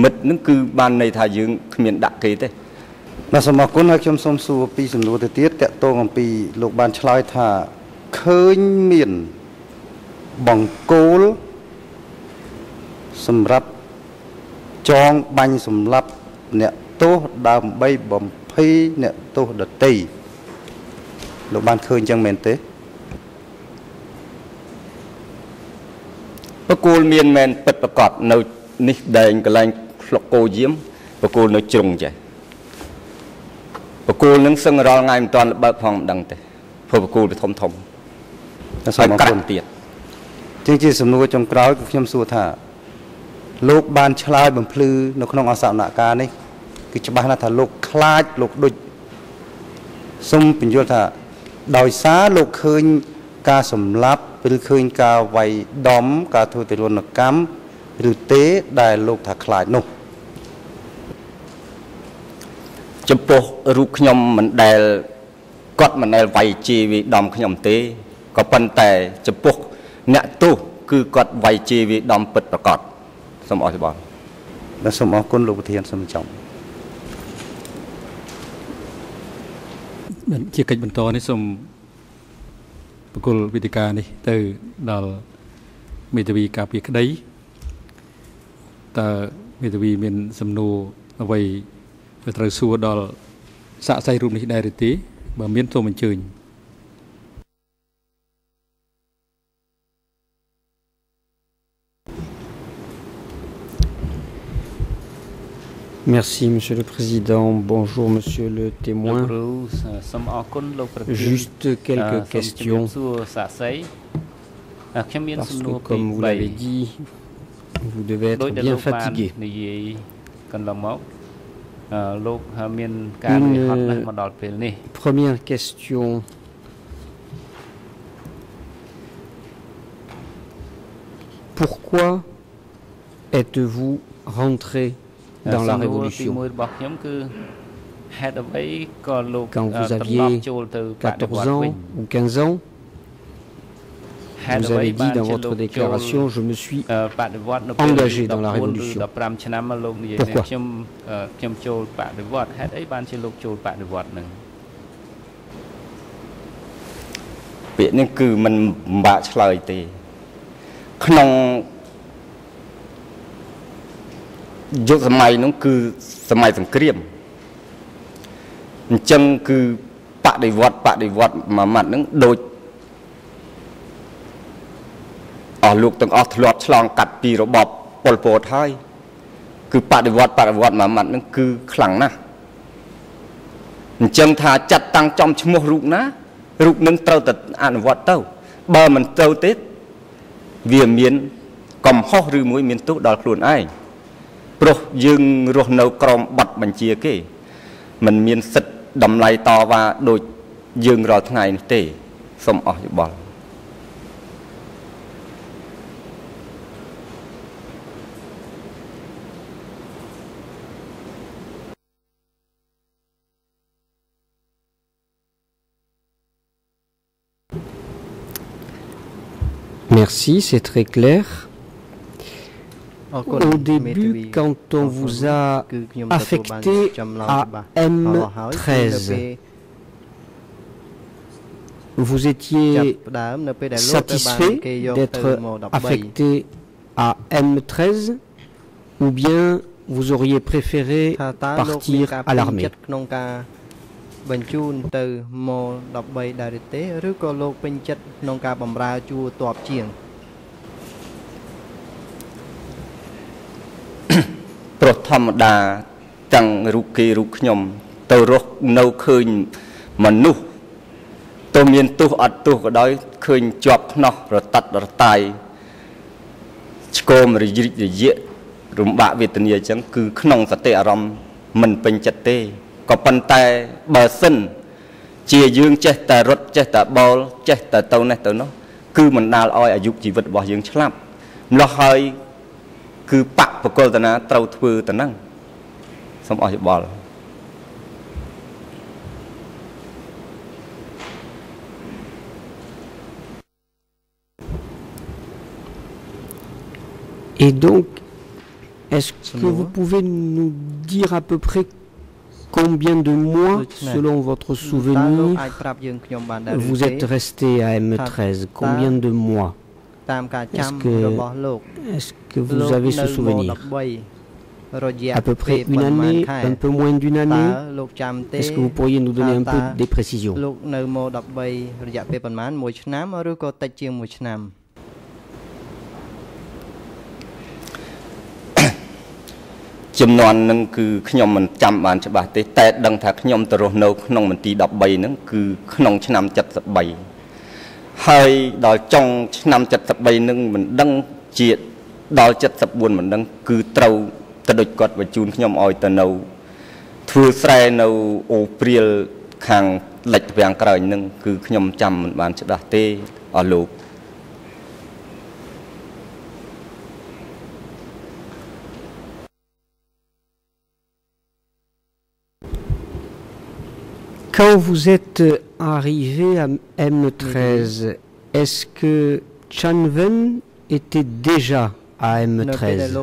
E: មិត្តនឹងគឺបានន័យថាយើងគ្មានដាក់គេទេ
G: បាទសូមអរគុណហើយខ្ញុំសូមសួរពីសំណួរទៅទៀតតកតងអំពីលោកបានឆ្លើយថាឃើញមានបង្គោលសម្រាប់ចងបាញ់សម្លាប់អ្នកទោសដើម្បីបំភ័យអ្នកទោសដតីលោកបានឃើញចឹងមែនទេ
E: បកគោលមានមែនពិតប្រកបនៅនេះដែងកន្លែងផ្លុកគោយាមបកគោលនៅជ្រុងចេះ បកគោលនឹងសឹងរាល់ថ្ងៃមិនតាន់បើកផងមិនដឹងទេព្រោះបកគោលវាធំធំ
G: សូមអរគុណទៀតជាងជាសំណួរចុងក្រោយគឺខ្ញុំសួរថាលោកបានឆ្លើយបំភ្លឺនៅក្នុងអសនការនេះគឺច្បាស់ណាស់ថាលោកខ្លាចលោកដូចសូមបញ្យល់ថាដោយសារលោកឃើញការសម្លាប់ឬឃើញការវាយដំ ការធ្វើទរណកម្មឬទេដែលលោកថាខ្លាចនោះ
E: ចំពោះរូបខ្ញុំមិនដែលគាត់មិនដែលវាយជាវាដំខ្ញុំទេក៏ប៉ុន្តែចំពោះអ្នកទោសគឺគាត់វាយជាវាដំពិតប្រកបសូមអរគុណ
G: បាទសូមអរគុណលោកប្រធានសូមចំ
A: ជាកិច្ចបន្តនេះសូមបកគលវិទ្យានេះទៅដល់មេធាវីការពារក្តីតើមេធាវីមានសំណួរអ្វី ត្រូវសួរដល់សាក់សៃរូបនេះដែរឬទេបើមានសូមអញ្ជើញ
H: Merci, Monsieur le Président. Bonjour, Monsieur le témoin. Juste quelques questions. Parce que, comme vous l'avez dit, vous devez être bien fatigué. Une première question. Pourquoi êtes-vous rentré dans la Révolution? Quand vous aviez 14 ans ou 15 ans, vous avez dit dans votre déclaration, je me suis engagé dans la Révolution. Pourquoi
E: ពា អស់លោកទាំងអស់ធ្លាប់ឆ្លងកាត់ពីរបបប៉ុលពតហើយគឺបដិវត្តបដិវត្តមួយម៉ាត់ហ្នឹងគឺខ្លាំងណាស់អញ្ចឹងថាចាត់តាំងចំឈ្មោះរូបណារូបនឹងត្រូវតែអនុវត្តទៅ បើមិនត្រូវទេវាមានកំហុសឬមួយមានទោសដល់ខ្លួនឯងព្រោះយើងរស់នៅក្រោមប័ណ្ណបញ្ជាគេมันមានសិទ្ធិតម្លៃតវ៉ាដូចយើងរាល់ថ្ងៃនេះទេសូមអស់យោបល់
H: Merci, c'est très clair. Au début, quand on vous a affecté à M13, vous étiez satisfait d'être affecté à M13 ou bien vous auriez préféré partir à l'armée?
I: បញ្ជូនទៅម13ដែរទេឬក៏លោកពេញចិត្តក្នុងការបម្រើជួរតបជាង
E: ព្រោះធម្មតាទាំងរូបគេរូបខ្ញុំ ទៅរស់នៅឃើញមនុស្សទៅមានទោសអត់ទោសក៏ដោយឃើញជាប់ខ្នោះរតាត់រតាយឆ្កោមរយិចរយៈរំបាក់វេទនាអញ្ចឹងគឺក្នុងសតិអារម្មណ៍មិនពេញចិត្តទេ ក៏ប៉ុន្តែបើសិន ជាយើងចេះតែរត់ចេះតែបោលចេះតែទៅនេះទៅនោះគឺមិនដាល់ឲ្យអាយុជីវិតរបស់យើងឆ្លាប់ម្លោះហើយគឺបកបកលតនាត្រូវធ្វើទៅហ្នឹងសូមអស់យោបល់
H: Et donc, est-ce que vous pouvez nous dire à peu près combien de mois, selon votre souvenir, vous êtes resté à M13 Combien de mois Est-ce que, est que vous avez ce souvenir À peu près une année, un peu moins d'une année Est-ce que vous pourriez nous donner un peu des précisions
E: ចំនួននឹងគឺខ្ញុំមិនចាំបានច្បាស់ទេតែដឹងថាខ្ញុំទៅរស់នៅក្នុងមន្ទីរ13ហ្នឹងគឺក្នុងឆ្នាំ73ហើយដល់ចុងឆ្នាំ73ហ្នឹងមិនដឹងជាដល់74មិនដឹងគឺត្រូវទៅដូចគាត់បញ្ជូនខ្ញុំឲ្យទៅនៅធ្វើស្រែនៅអូព្រាលខាងលិចវាំងក្រោយហ្នឹងគឺខ្ញុំចាំមិនបានច្បាស់ទេអស់លោក
H: Quand vous êtes arrivé à M13, est-ce que Chanven était déjà à M13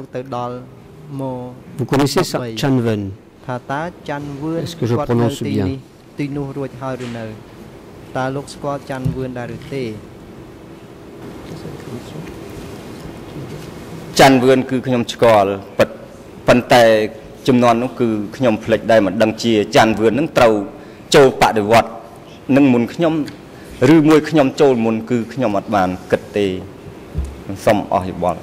H: Vous connaissez ça, Chanven Est-ce que je prononce bien
I: ទីនោះរួចហើយឬនៅតើលោកស្គាល់ច័ន្ទវឿនដែរឬទេ
E: ច័ន្ទវឿនគឺខ្ញុំស្គាល់ប៉ុន្តែចំនួននោះគឺខ្ញុំភ្លេចដែរមិនដឹងជាច័ន្ទវឿននឹងត្រូវ ចូលបដិវត្តនឹងមុនខ្ញុំឬមួយខ្ញុំចូលមុនគឺខ្ញុំអត់បានគិតទេសូមអស់យោបល់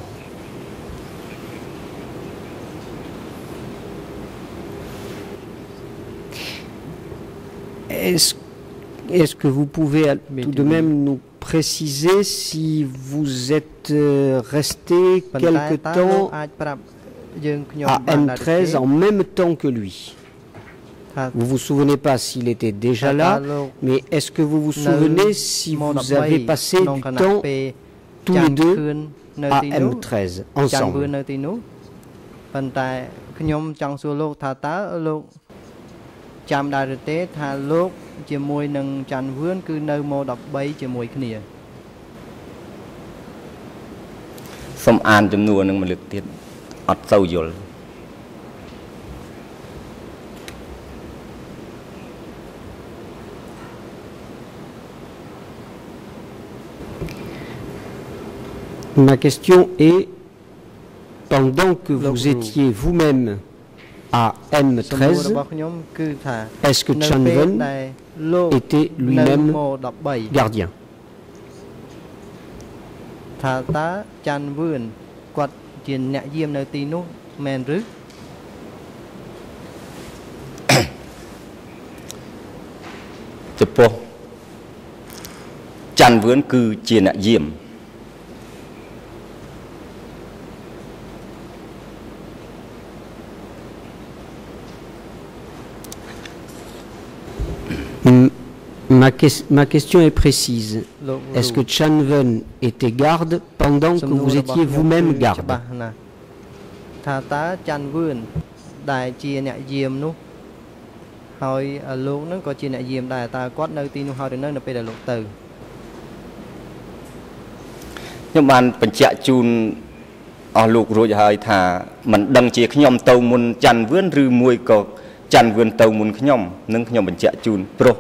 H: Est-ce est que vous pouvez tout de même nous préciser si vous êtes resté quelque temps à M13 en même temps que lui vous vous souvenez pas s'il était déjà là, mais est-ce que vous vous souvenez si vous avez passé du temps tous les deux à M13 ensemble
I: ប៉ុន្តែខ្ញុំចង់សួរលោកថាតើលោកចាំដែរឬទេថាលោកជាមួយនឹងច័ន្ទវឿនគឺនៅម៉ោ13ជាមួយគ្នា
E: សូមអានចំនួននឹងមួយលើកទៀតអត់សូវយល់
H: Ma question est, pendant que vous étiez vous-même à M13, est-ce que Chan était lui-même gardien?
I: Chăn vươn cư chia nạ ហើយឬនៅនៅពេលដែលលោកទៅ
E: ខ្ញុំបានបញ្ជាក់ជូនអស់លោករួចហើយថាមិនដឹងជាខ្ញុំទៅមុនច័ន្ទវឿនឬមួយក៏ច័ន្ទវឿនទៅមុនខ្ញុំនឹងខ្ញុំបញ្ជាក់ជូនព្រោះ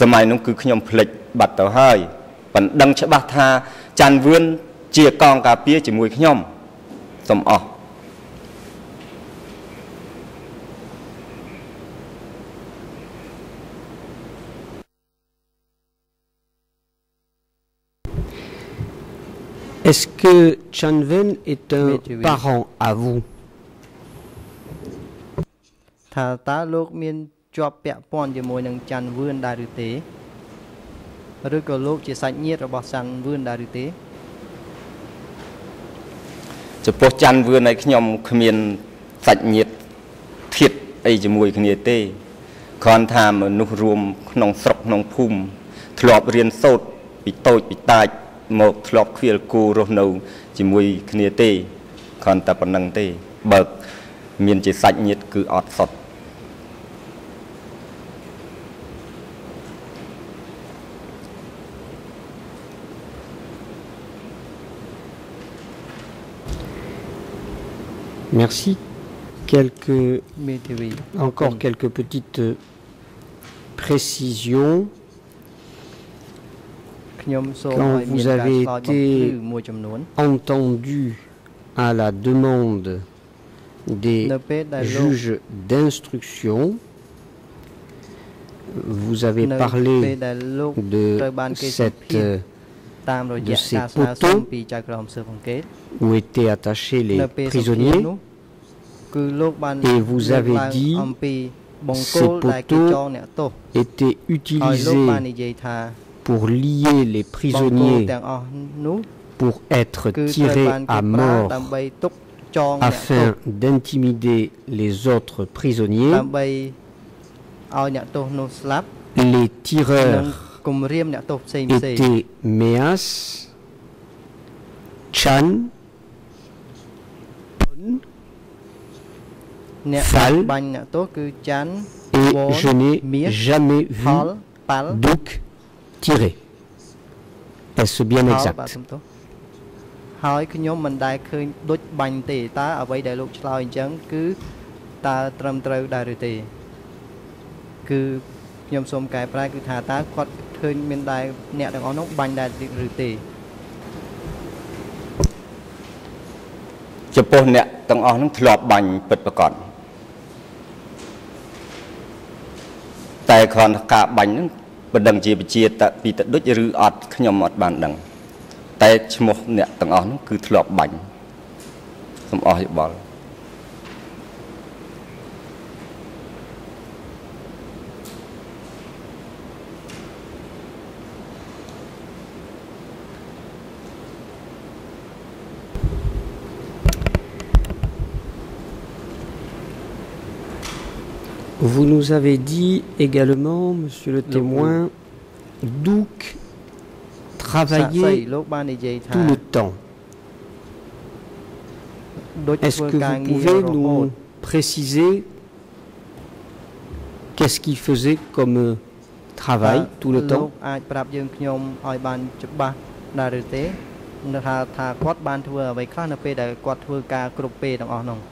E: សម័យនោះគឺខ្ញុំភ្លេចបាត់ទៅហើយប៉ុន្តែដឹងច្បាស់ថាច័ន្ទវឿនជាកងការពារជាមួយខ្ញុំសូមអស់
H: Est-ce que Chanven est un parent à vous
I: ថាតើលោកមាន ជាប់ពាក់ព័ន្ធជាមួយនឹងច័ន្ទវឿនដែរឬទេឬក៏លោកជាសាច់ញាតិរបស់ច័ន្ទវឿនដែរឬទេ
E: ចំពោះច័ន្ទវឿនឲ្យខ្ញុំគ្មានសាច់ញាតិធៀបអីជាមួយគ្នាទេគ្រាន់ថាមនុស្សរួម ក្នុងស្រុកក្នុងភូមិធ្លាប់រៀនសូត្រពីតូចពីតាចមកធ្លាប់ខ្វៀលគូរស់នៅជាមួយគ្នាទេគ្រាន់តែប៉ុណ្្នឹងទេបើមានជាសាច់ញាតិគឺអត់សុទ្ធ
H: Merci. Quelques, encore quelques petites précisions. Quand vous avez été entendu à la demande des juges d'instruction, vous avez parlé de cette de ces poteaux où étaient attachés les prisonniers Et vous avez dit ces poteaux étaient utilisés pour lier les prisonniers pour être tirés à mort afin d'intimider les autres prisonniers. Les tireurs étaient Méas, Chan, Pon, Fal, et je n'ai jamais vu Douk tirer. Est-ce bien exact
I: ហើយខ្ញុំមិនដែលឃើញដូចបាញ់ទេតើអ្វីដែលលោកឆ្លើយអញ្ចឹងគឺតើត្រឹមត្រូវដែរឬទេ គឺខ្ញុំសូមកែប្រែគឺថាតើគាត់ ឃើញមានដែរអ្នកទាំងអស់នោះបាញ់ដែរឬទេ
E: ចំពោះអ្នកទាំងអស់នោះធ្លាប់បាញ់ពិតប្រកបតែគ្រាន់តែការបាញ់ហ្នឹងមិនដឹងជាវិជាតពីតដូចឬអត់ខ្ញុំអត់បានដឹង តែឈ្មោះអ្នកទាំងអស់នោះគឺធ្លាប់បាញ់សូមអស់យោបល់
H: Vous nous avez dit également, monsieur le témoin, Douk travaillait tout le temps. Est-ce que vous pouvez nous préciser qu'est-ce qu'il faisait comme travail tout le temps សូមអានចំនួននឹងមួយលើកទៀត Vous avez dit ici devant la chambre pendant votre témoignage donc travailler tout le temps ផ្ដល់ចម្លើយរប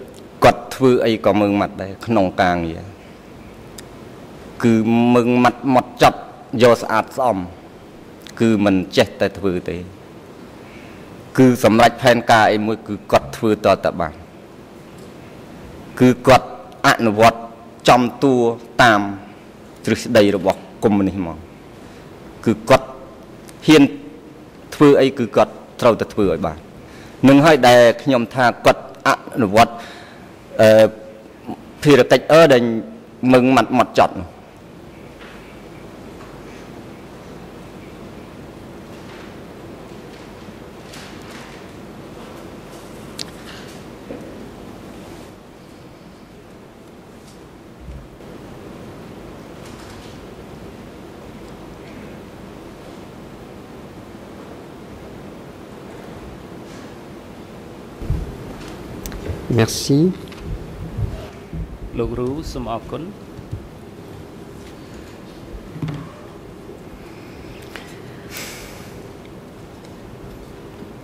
H: គាត់ធ្វើអីក៏មើងម៉ាត់ដែរក្នុងការងារគឺមើងម៉ាត់មកចត់យកស្អាតស្អំគឺមិនចេះតែធ្វើទេ គឺសម្រាប់ផែនការអីមួយ គឺគាត់ធ្វើតតបានគឺគាត់អនុវត្តចំតួតាមទ្រឹស្ដីរបស់កុម្មុយនីសមកគឺគាត់ហ៊ានធ្វើអីគឺគាត់ត្រូវតែធ្វើឲ្យបាននឹងហើយដែលខ្ញុំថាគាត់អនុវត្តអឺ ភារកិច្ចអឺដែលមឹងម៉ាត់ម៉ត់ចត់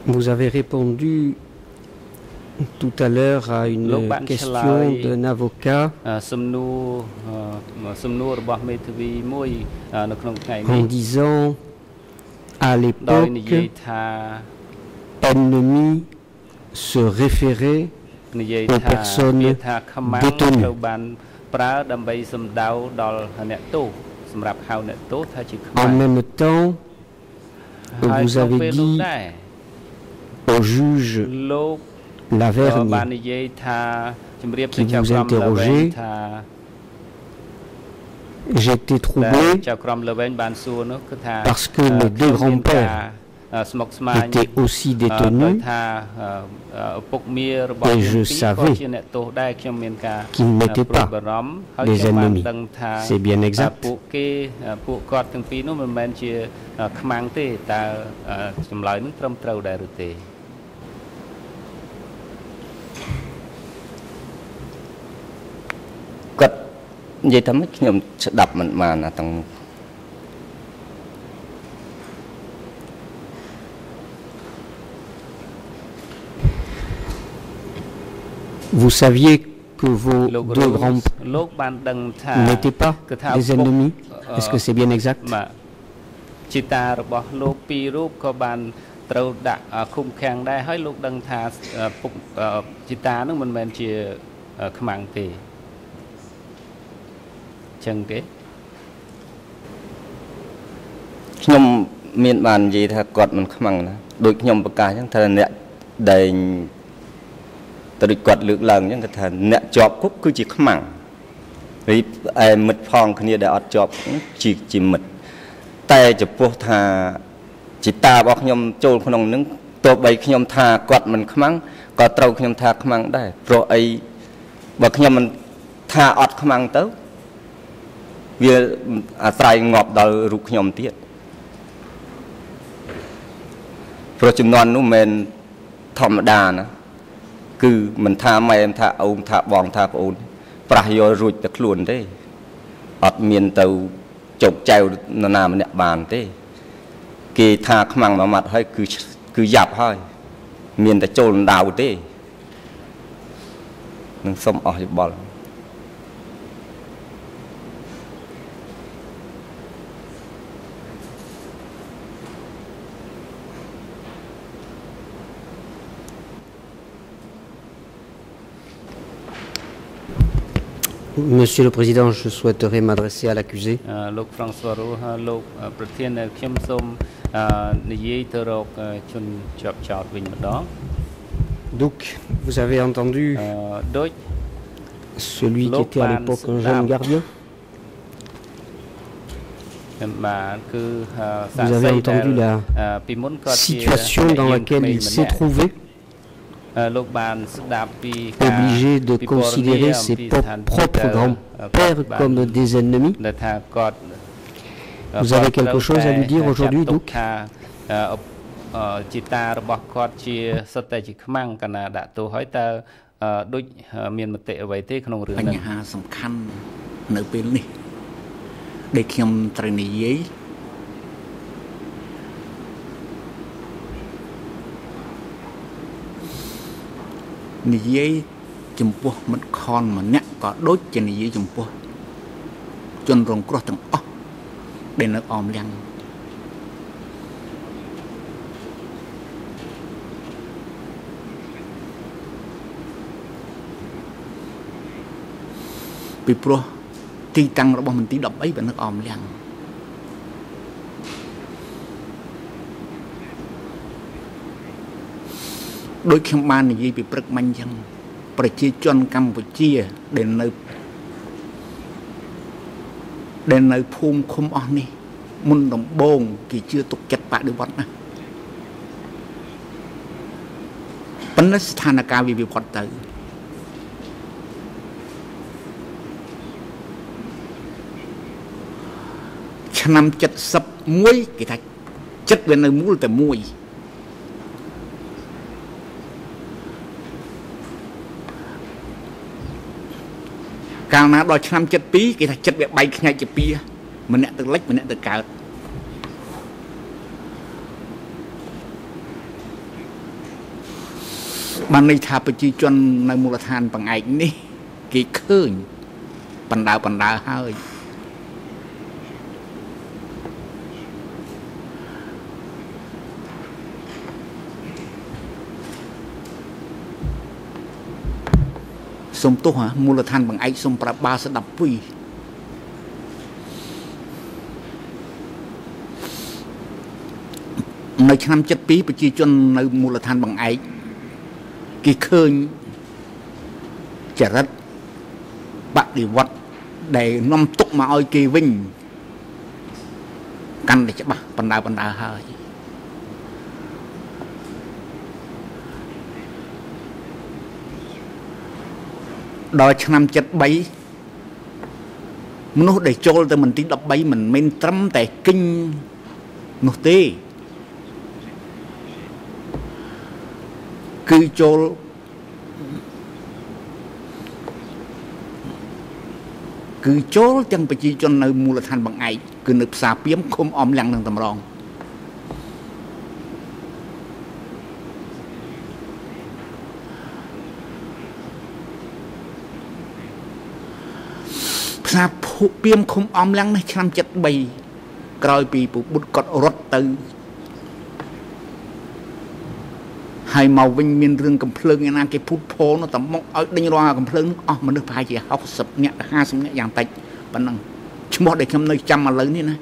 H: Vous avez répondu tout à l'heure à une question d'un avocat. En disant à l'époque ennemi se référer aux personnes détenues ប្រើដើម្បីសំដៅដល់អ្នកទោសសម្រាប់ហៅអ្នកទោសថាជាខ្មែរ En même temps vous avez dit au juge Lavergne បាននិយាយថាជំរាបទៅចៅក្រម Lavergne ថា J'étais troublé parce que mes deux grands-pères était aussi détenu et je savais qu'il n'était pas des ennemis. C'est bien exact.
D: ពួកគាត់ទាំងពីរនោះមិនមែនជាខ្មាំងទេតើចម្លើយនឹងត្រឹមត្រូវដែរឬទេ
E: គាត់និយាយថាម៉េចខ្ញុំស្ដាប់មិនបានណាទាំង
H: Vous saviez que vos deux grands n'étaient pas des ennemis Est-ce que c'est bien exact
D: ជាតារបស់លោកពីររូបក៏បានត្រូវដាក់ឃុំឃាំងដែរហើយលោកដឹងថាពុកជាតានឹងមិនមែនជាខ្មាំងទេចឹងទេ
E: ខ្ញុំមានបាននិយាយថាគាត់មិនខ្មាំងណាដូចខ្ញុំប្រកាសចឹងថាអ្នកដែល ទៅដូចគាត់លើកឡើងអញ្ចឹងគាត់ថាអ្នកជាប់គុកគឺជាខ្មាំងរីឯមិត្តផងគ្នាដែលអត់ជាប់ជាជាមិត្តតែចំពោះថាจิตតារបស់ខ្ញុំចូលក្នុងនឹងទោះបីខ្ញុំថាគាត់មិនខ្មាំងក៏ត្រូវខ្ញុំថាខ្មាំងដែរព្រោះអីបើខ្ញុំមិនថាអត់ខ្មាំងទៅវាអាស្រ័យងាប់ដល់រូបខ្ញុំទៀតព្រោះចំនួននោះមិនធម្មតាណា គឺមិនថាម៉ែមិនថាអូនថាបងថាប្អូន ប្រះយករួចតែខ្លួនទេអត់មានទៅជោគចែวนរណាម្នាក់បានទេ គេថាខ្មាំងមួយម៉ាត់ហើយគឺគឺយ៉ាប់ហើយ មានតែចូលដៅទេនឹងសុំអស់យោបល់
H: Monsieur le Président, je souhaiterais m'adresser à l'accusé. Donc, vous avez entendu celui qui était à l'époque un jeune gardien. Vous avez entendu la situation dans laquelle il s'est trouvé obligé de considérer ses propres grands-pères comme des ennemis. Vous avez quelque chose à lui dire aujourd'hui, donc
D: ជាតារបស់គាត់ជាសិតតែជាខ្មាំងកណាដាក់ទោសហើយតើដូចមានមតិអ្វីទេក្នុងរឿងនេះ
F: បញ្ហាសំខាន់នៅពេលនេះដែលខ្ញុំត្រូវនិយាយ និយាយចំពោះមិត្តខនម្នាក់ក៏ដូចជានិយាយចំពោះជនរងគ្រោះទាំងអស់ដែលនៅអមលៀងពីព្រោះទីតាំងរបស់មន្ទីរ13វានៅអមលៀង ដូចខ្ញុំបាននិយាយពីព្រឹកមិញអញ្ចឹងប្រជាជនកម្ពុជាដែលនៅដែលនៅភូមិឃុំអស់នេះមុនដំបូងគេជឿទុកចិត្តបដិវត្តណាប៉ុន្តែស្ថានភាពវាវាផុតទៅឆ្នាំ71គេថាចិត្តវានៅមូលតែមួយ កាលណាដល់ឆ្នាំ72គេថាចិត្តវាបែកខ្ញាច់ជាពីរម្នាក់ទៅលិចម្នាក់ទៅកើតបានន័យថាប្រជាជននៅមូលដ្ឋានបង្អែកនេះ គេឃើញបណ្ដៅបណ្ដៅហើយ សុំទោសមូលដ្ឋានបង្អែកសុំប្រាប់បាស្ដាប់ពីនៅឆ្នាំ72ប្រជាជននៅមូលដ្ឋានបង្អែកគេឃើញចរិតបដិវត្តដែលនាំទុកមកឲ្យគេវិញកាន់តែច្បាស់បណ្ដាបណ្ដាហើយ ដល់ឆ្នាំ73មនុស្សដែលចូលទៅមន្ទីរ13មិនមែនត្រឹមតែគិញនោះទេគឺចូលគឺចូលទាំងប្រជាជននៅមូលដ្ឋានបង្អែកគឺនៅផ្សារពីមឃុំអមលាំងនឹងតម្រងផ្សារភូ ពីមឃុំអមលាំងនេះឆ្នាំ73ក្រោយពីពុទ្ធគាត់រត់ទៅហើយមកវិញមានរឿងកំភ្លើងឯណាគេភូតផោនោះតែមកឲ្យដេញរាល់កំភ្លើងនោះអស់មនុស្សប្រហែលជា60នាក់50នាក់យ៉ាងតិចប៉ុណ្ណឹងឈ្មោះដែលខ្ញុំនៅចាំឥឡូវនេះណា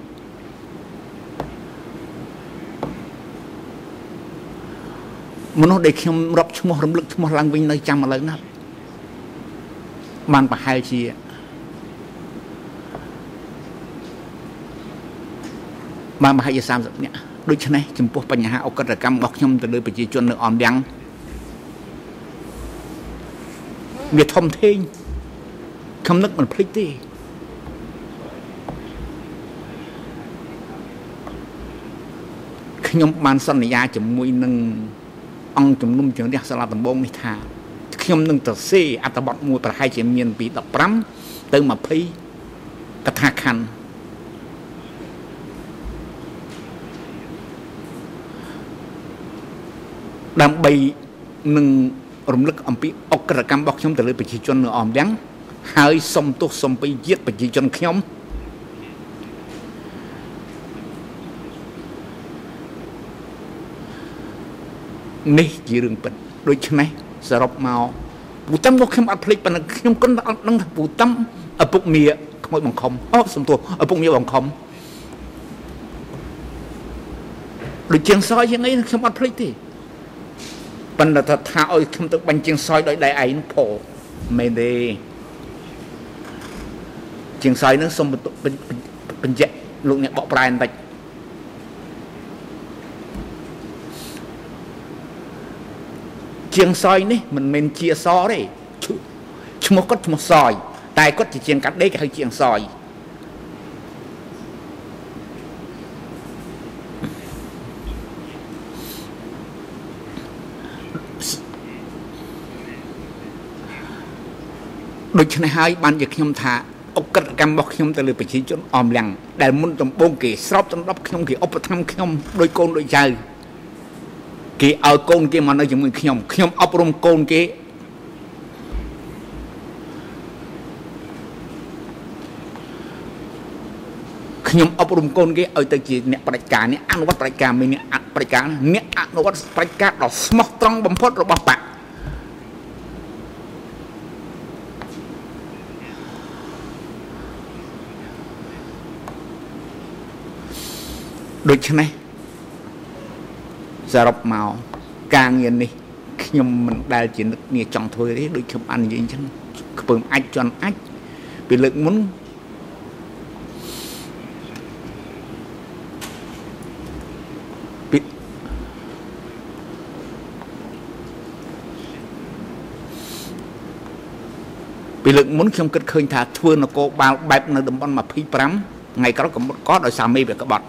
F: មនុស្សដែលខ្ញុំរាប់ឈ្មោះរំលឹកឈ្មោះឡើងវិញនៅចាំឥឡូវណាបានប្រហែលជា បានប្រហែលជា30នាក់ដូច្នេះចំពោះបញ្ហាអកតកម្មរបស់ខ្ញុំទៅលើប្រជាជននៅអមយ៉ាងវាធំធេងខ្ញុំនឹកមិនភ្លេចទេខ្ញុំបានសន្យាជាមួយនឹងអង្គជំនុំជម្រះសាលាដំបងនេះថាខ្ញុំនឹងទៅសេអត្ថបទមួយប្រហែលជាមានពី15ទៅ20កថាខណ្ឌ ដើម្បីនឹងរំលឹកអំពីអក្រិតកម្មរបស់ខ្ញុំទៅលើប្រជាជននៅអមទាំងហើយសុំទោសសុំពីយាតប្រជាជនខ្ញុំនេះជារឿងពិតដូច្នេះសរុបមកពូតាំក៏ខ្ញុំអត់ភ្លេចប៉ុន្តែខ្ញុំគិតអត់ដឹងថាពូតាំឪពុកមាក្មួយបង្ខំអូសំទោសឪពុកមាបង្ខំដូចជាងសយយ៉ាងនេះខ្ញុំអត់ភ្លេចទេ ប៉ុន្តែថាថាឲ្យខ្ញុំទៅបាញ់ជាងសយដោយដៃឯងពោមែនទេជាងសយនឹងសុំបញ្ជាក់លោកអ្នកបកប្រែបន្តិចជាងសយនេះមិនមែនជាសទេឈ្មោះគាត់ឈ្មោះសយតែគាត់ជាជាងកាត់ដេកគេហៅជាងសយ ដូច្នេះហើយបានជាខ្ញុំថាអក្រិតកម្មរបស់ខ្ញុំទៅលើប្រជាជនអមលាំងដែលមុនដំបូងគេស្រោបដណ្ដប់ខ្ញុំគេឧបត្ថម្ភខ្ញុំដោយកូនដូចចៅគេឲ្យកូនគេមកនៅជាមួយខ្ញុំខ្ញុំអប់រំកូនគេខ្ញុំអប់រំកូនគេឲ្យទៅជាអ្នកបដិការអ្នកអនុវត្តបដិការមានអ្នកបដិការអ្នកអនុវត្តបដិការដ៏ស្មោះត្រង់បំផុតរបស់បក ដូច្នេះសរុបមកការងារនេះខ្ញុំមិនដែលជានឹកគ្នាចង់ធ្វើទេដូចខ្ញុំអាននិយាយអញ្ចឹងខ្ពើមអាចជន់អាចពីលើកមុនពីពីលើកមុនខ្ញុំគិតឃើញថាធ្វើនគរបាលបែបនៅតំបន់25ថ្ងៃក្រោយកំបុតកដោយសារមេវាក្បត់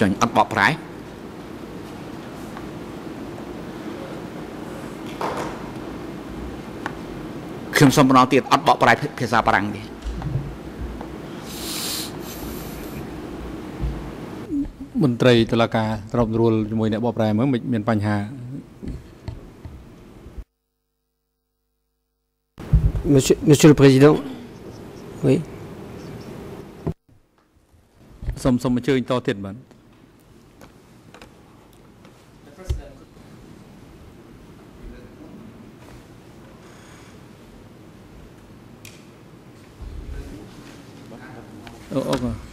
F: ចាញ់អត់បកប្រែខ្ញុំសូមបន្តទៀតអត់បកប្រែភាសាបារាំងទេ
A: មន្ត្រីតុលាការទ្របរួលជាមួយអ្នកបកប្រែមើលមិនមានបញ្ហា
H: Monsieur, Monsieur le Président, oui.
A: សូមសូមអញ្ជើញតទៀតបាទ អូអូ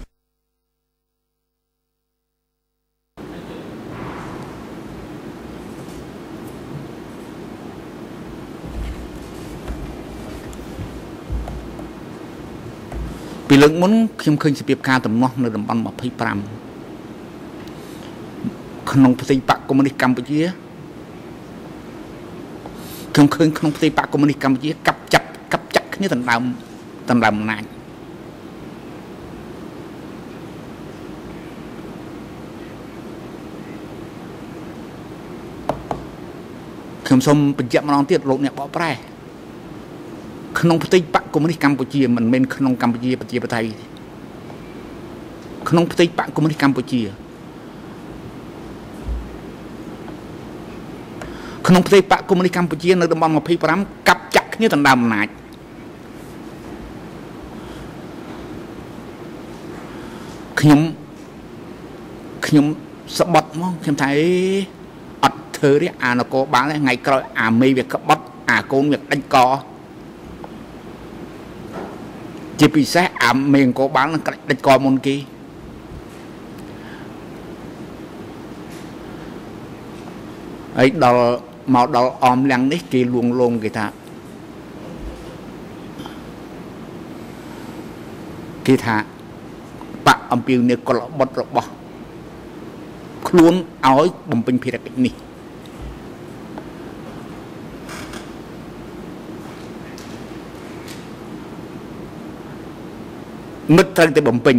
F: ពី លើកមុនខ្ញុំឃើញសភាពការទំនាស់នៅតំបន់25ក្នុងផ្ទៃបកកុម្មុយនីសកម្ពុជាខ្ញុំឃើញក្នុងផ្ទៃបកកុម្មុយនីសកម្ពុជាកាប់ចាប់កាប់ចាក់គ្នាដណ្ដើមដណ្ដើមអំណាចខ្ញុំសូមបញ្ជាក់ម្ដងទៀតលោកអ្នកបកប្រែ ក្នុងផ្ទៃបកកុម្មុយនីសកម្ពុជាមិនមែនក្នុងកម្ពុជាប្រជាធិបតេយ្យក្នុងផ្ទៃបកកុម្មុយនីសកម្ពុជា ក្នុងផ្ទៃបកកុម្មុយនីសកម្ពុជានៅតំបន់25កាប់ចាក់គ្នាដណ្ដើមអំណាចខ្ញុំខ្ញុំស្បត់មកខ្ញុំថាអេអត់ធ្វើទេអានគរបាលថ្ងៃក្រោយអាមេវាក្បត់អាកូនវាដេញក ជាពិសេសអាមេអង្គរបាលនឹងដេញកមុនគេហើយដល់មកដល់អមលាំងនេះគេលួងលោមគេថាគេថាបកអំពីនេះកលបុតរបស់ខ្លួនឲ្យបំពេញភារកិច្ចនេះ មិត្តត្រូវតែបំពេញ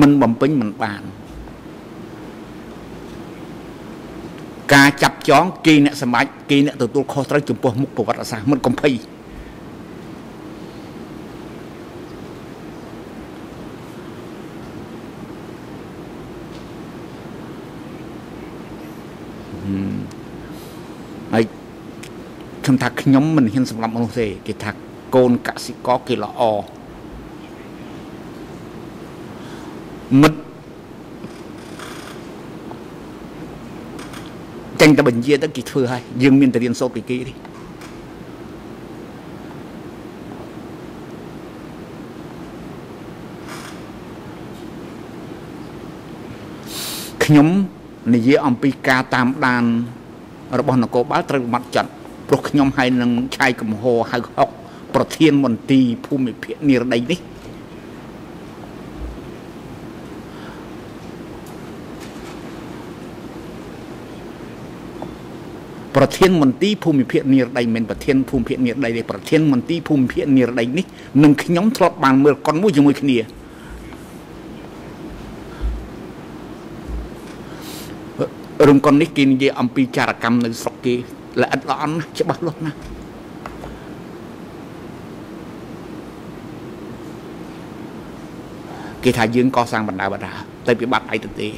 F: មិនបំពេញមិនបាន ការចាប់ចងគេអ្នកសម្បាច់គេអ្នកទទួលខុសត្រូវចំពោះមុខប្រវត្តិសាស្ត្រមិនកំភៃ ខ្ញុំថាខ្ញុំមិនហ៊ានសម្លាប់មនុស្សទេគេថាកូនកសិករគេល្អមិត្តចេញតែបញ្ជាទៅគេធ្វើហើយយើងមានតែរៀនសូត្រពីគេទេខ្ញុំនិយាយអំពីការតាមដានរបស់នគរបាលត្រូវបាត់ចាត់ ព្រោះខ្ញុំហើយនឹងឆាយកំហោហៅហុកប្រធានមន្ទីរភូមិភាគនិរដីនេះប្រធានមន្ទីរភូមិភាគនិរដីមិនប្រធានភូមិភាគនិរដីទេប្រធានមន្ទីរភូមិភាគនិរដីនេះនឹងខ្ញុំធ្លាប់បានមើលកុនមួយជាមួយគ្នារំកុននេះគេនិយាយអំពីចារកម្មនៅស្រុកគេ ល្អិតល្អន់ណាស់ច្បាស់លាស់ណាស់គេថាយើងកសាងបណ្ដាបណ្ដាទៅវិបត្តិអីទៅទេ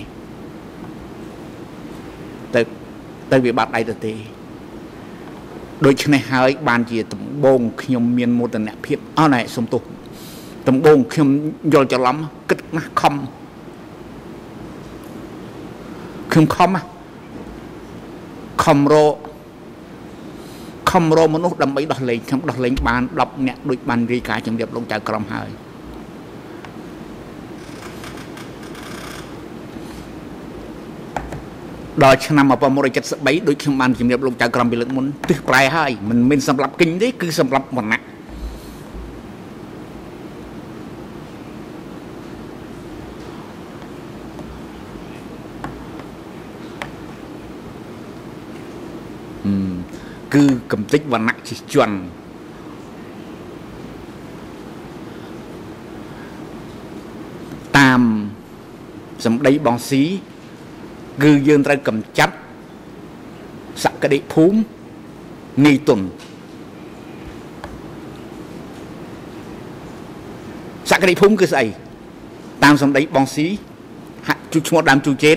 F: ទៅទៅវិបត្តិអីទៅទេដូច្នេះហើយបានជាដំបងខ្ញុំមានមោទនភាពអស់ណែសំទោសដំបងខ្ញុំយល់ច្រឡំគិតណាស់ខំខ្ញុំខំខំរក ខំរកមនុស្សដើម្បីដោះលែងខ្ញុំដោះលែងបាន10នាក់ដូចបានរាយការណ៍ជំរាបលោកចៅក្រមហើយដល់ឆ្នាំ1973ដូចខ្ញុំបានជំរាបលោកចៅក្រមពីលើកមុនទិសប្រែហើយមិនមែនសម្រាប់គិញទេគឺសម្រាប់វណ្ណៈគឺ កំតិចវណ្ណៈជាជនតាមសម្ដីបងស៊ីគឺយើងត្រូវកម្ចាត់សក្តិភូមិនីទុនសក្តិភូមិគឺស្អីតាមសម្ដីបងស៊ីហាក់ជួឈ្មោះដើមជូជេត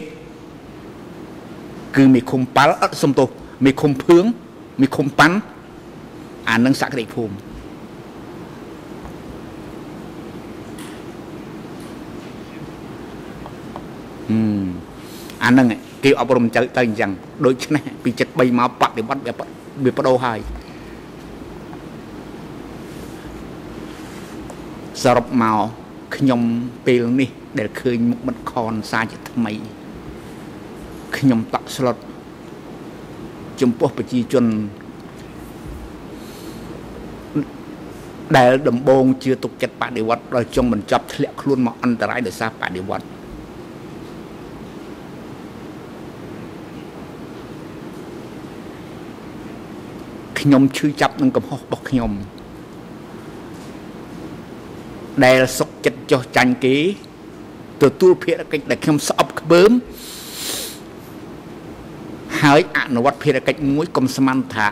F: គឺមេឃុំប៉ាល់អត់សំទោសមេឃុំភឿង មេឃុំប៉ាន់អានឹងសក្តិភូមិអឺអាហ្នឹងគេអប់រំទៅទៅអញ្ចឹងដូច្នេះពីចិត្ត3មកបប្រតិបត្តិវាវាបដូរហើយសរុបមកខ្ញុំពេលនេះ ដែលឃើញមុខមិត្តខនសាជាថ្មីខ្ញុំតក់ស្លុត ចំពោះប្រជាជនដែលដំបងជឿទុកចិត្តបដិវត្តដល់ចុងបញ្ចប់ធ្លាក់ខ្លួនមកអន្តរាយដោយសារបដិវត្តខ្ញុំឈឺចាប់នឹងកំហុសរបស់ខ្ញុំ ដែលសុកចិត្តចោះចាញ់គេ ទទួលភារកិច្ចដែលខ្ញុំស្អប់ក្បឿម ហើយអនុវត្តភារកិច្ចមួយកុំស្មានថា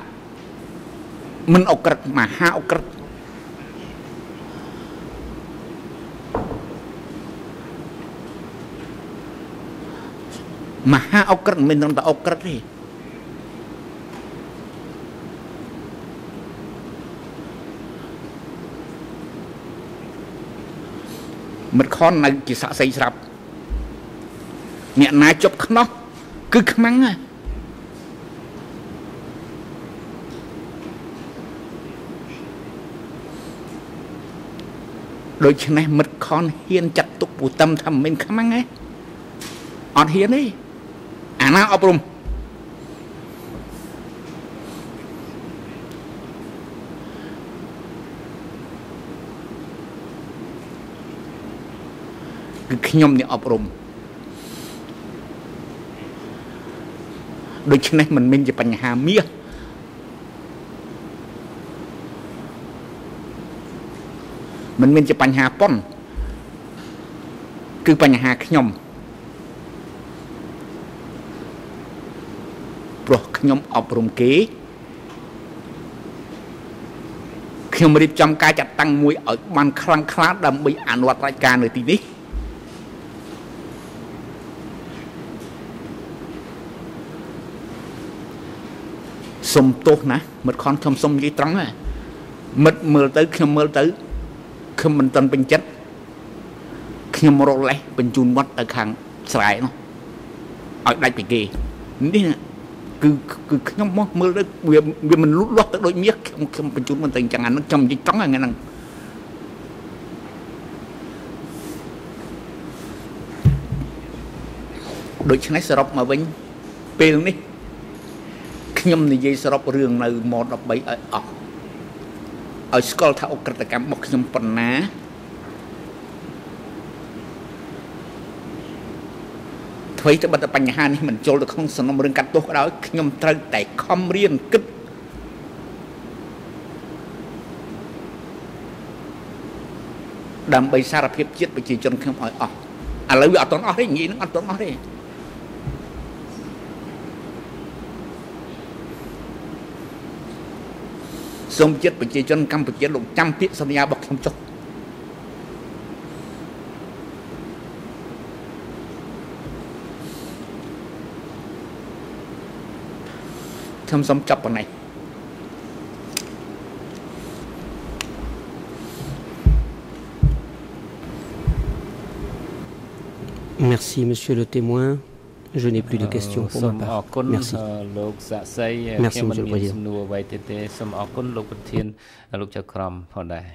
F: មិនអក្រិតមហាអក្រិតមហាអក្រិតមិនមែនត្រឹមតែអក្រិតទេមិត្តខននៅជាសាក់សីស្រាប់អ្នកណាជប់ខ្នោះគឺខ្មាំងណា ដូច្នេះមិត្តខនហ៊ានចាត់ទុកពូតឹមថាមិនមែនខ្មាំងទេអត់ហ៊ានទេអាណាអប់រំគឺខ្ញុំអ្នកអប់រំដូច្នេះមិនមែនជាបញ្ហាមាស មិនមែនជាបញ្ហាប៉ុនគឺបញ្ហាខ្ញុំព្រោះខ្ញុំអប់រំគេខ្ញុំរៀបចំការចាត់តាំងមួយឲ្យបានខ្លាំងក្លាដើម្បីអនុវត្តរាជការនៅទីនេះសុំទោសណាមិត្តខនខ្ញុំសុំនិយាយត្រង់ណាមិត្តមើលទៅខ្ញុំមើលទៅ ខ្ញុំមិនទាន់ពេញចិត្តខ្ញុំរកលេសបញ្ជូនវត្តទៅខាងស្រែនោះឲ្យដាច់ពីគេនេះគឺគឺខ្ញុំមកមើលទៅវាវាមិនលូតលាស់ទៅដូចមាសខ្ញុំខ្ញុំបញ្ជូនមិនទៅអញ្ចឹងអានឹងខ្ញុំនិយាយត្រង់ហ្នឹងហ្នឹងដូច្នេះសរុបមកវិញពេលនេះខ្ញុំនិយាយសរុបរឿងនៅម៉13ឲ្យអស់ ឲ្យស្គាល់ថាអក្រិតកម្មរបស់ខ្ញុំប៉ុណ្ណាអ្វីទៅបិទបញ្ហានេះមិនចូលទៅក្នុងសំណុំរឿងកាត់ទោសក៏ដោយខ្ញុំត្រូវតែខំរៀនគិតដើម្បីសារភាពជាតិប្រជាជនខ្ញុំឲ្យអស់ឥឡូវវាអត់ទាន់អស់ទេនិយាយនឹងអត់ទាន់អស់ទេ សូមចិត្តប្រជាជនកម្ពុជាលោកចាំពាក្យសន្យារបស់ខ្ញុំចុះខ្ញុំសូមចាប់ប៉ុណ្ណេះ
H: Merci, monsieur le témoin. Je n'ai plus de questions pour ma part. Merci. Merci, monsieur le président.
D: សូមអរគុណលោកប្រធានលោកចៅក្រមផងដែរ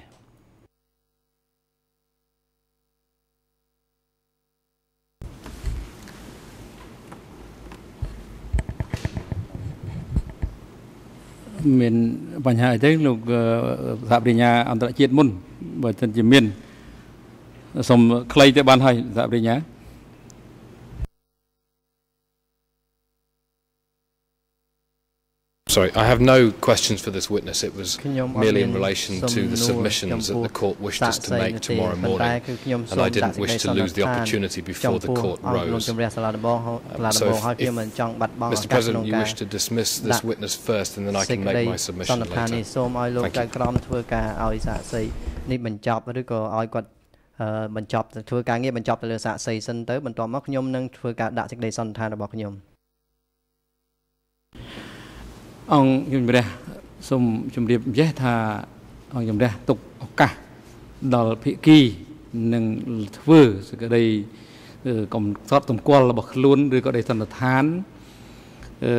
A: មានបញ្ហាអីទេលោកសហប្រញ្ញាអន្តរជាតិមុនបើមិនជាមានសូមខ្លីទៅបានហើយសហប្រញ្ញា
J: Sorry, I have no questions for this witness. It was merely in relation to the submissions that the court wished us to make tomorrow morning, and I didn't wish to lose the opportunity before the court rose. Uh, so if, if, Mr. President, you wish to dismiss this witness first, and then I can make my submission later. Thank you.
I: នេះបញ្ចប់ឬក៏ឲ្យគាត់បញ្ចប់ធ្វើការងារបញ្ចប់ទៅលើសាកសីសិនទៅបន្ទាប់មកខ្ញុំនឹងធ្វើការដាក់សេចក្តីសន្និដ្ឋានរបស់ខ្ញុំ
A: អង្គជំរះសូមជម្រាបជេះថាអង្គជំរះទុកឱកាសដល់ភិក្ខីនឹងធ្វើសេចក្តីកំសត់តម្កល់របស់ខ្លួនឬក៏ដីសន្និដ្ឋានអឺ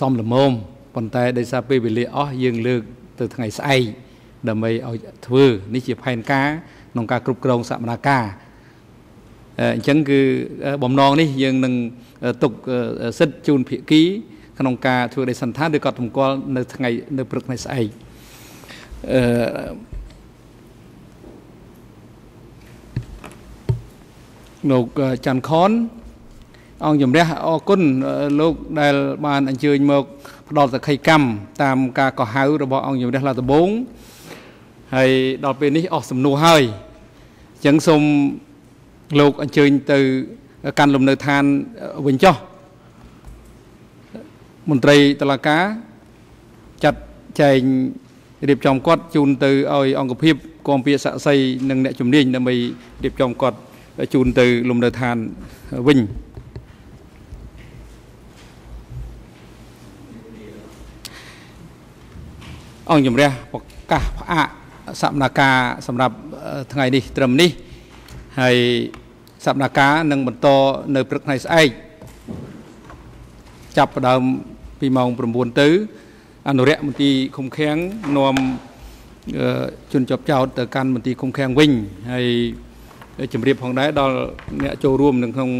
A: សំលមមប៉ុន្តែដោយសារពេលវេលាអស់យើងលើកទៅថ្ងៃស្អែកដើម្បីឲ្យធ្វើនេះជាផែនការក្នុងការគ្រប់គ្រងសមនាការអញ្ចឹងគឺបំណងនេះយើងនឹងទុកសិទ្ធជូនភិក្ខី ក្នុងការធ្វើដីសន្តានឬក៏តម្កល់នៅថ្ងៃនៅព្រឹកថ្ងៃស្អែកអអឺលោកច័ន្ទខនអង្គជំរះអរគុណលោកដែលបានអញ្ជើញមកផ្ដល់សក្ខីកម្មតាមការកោះហៅរបស់អង្គជំរះឡាតបូងហើយដល់ពេលនេះអស់សំណួរហើយអញ្ចឹងសូមលោកអញ្ជើញទៅកាន់លំនៅឋានវិញចុះ មន្ត្រីតឡាការចាត់ចែងរៀបចំគាត់ជូនទៅឲ្យអង្គភាពគំពាស័ក្តិសិទ្ធិនិងអ្នកជំនាញដើម្បីរៀបចំគាត់ជូនទៅលំនៅឋានវិញអង្គជំរះប្រកាសផ្អាកសកម្មភាពសម្រាប់ថ្ងៃនេះត្រឹមនេះហើយសកម្មភាពនឹងបន្តនៅព្រឹកថ្ងៃស្អែកចាប់ផ្ដើម ពីម៉ោង9ទៅអនុរិយមន្ទីរឃុំឃាំងនាំជនជាប់ចោតទៅកាន់មន្ទីរឃុំឃាំងវិញហើយជម្រាបផងដែរដល់អ្នកចូលរួមនៅក្នុង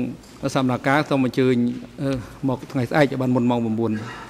A: សកម្មភាពសូមអញ្ជើញមកថ្ងៃស្អែកឲ្យបានមុនម៉ោង9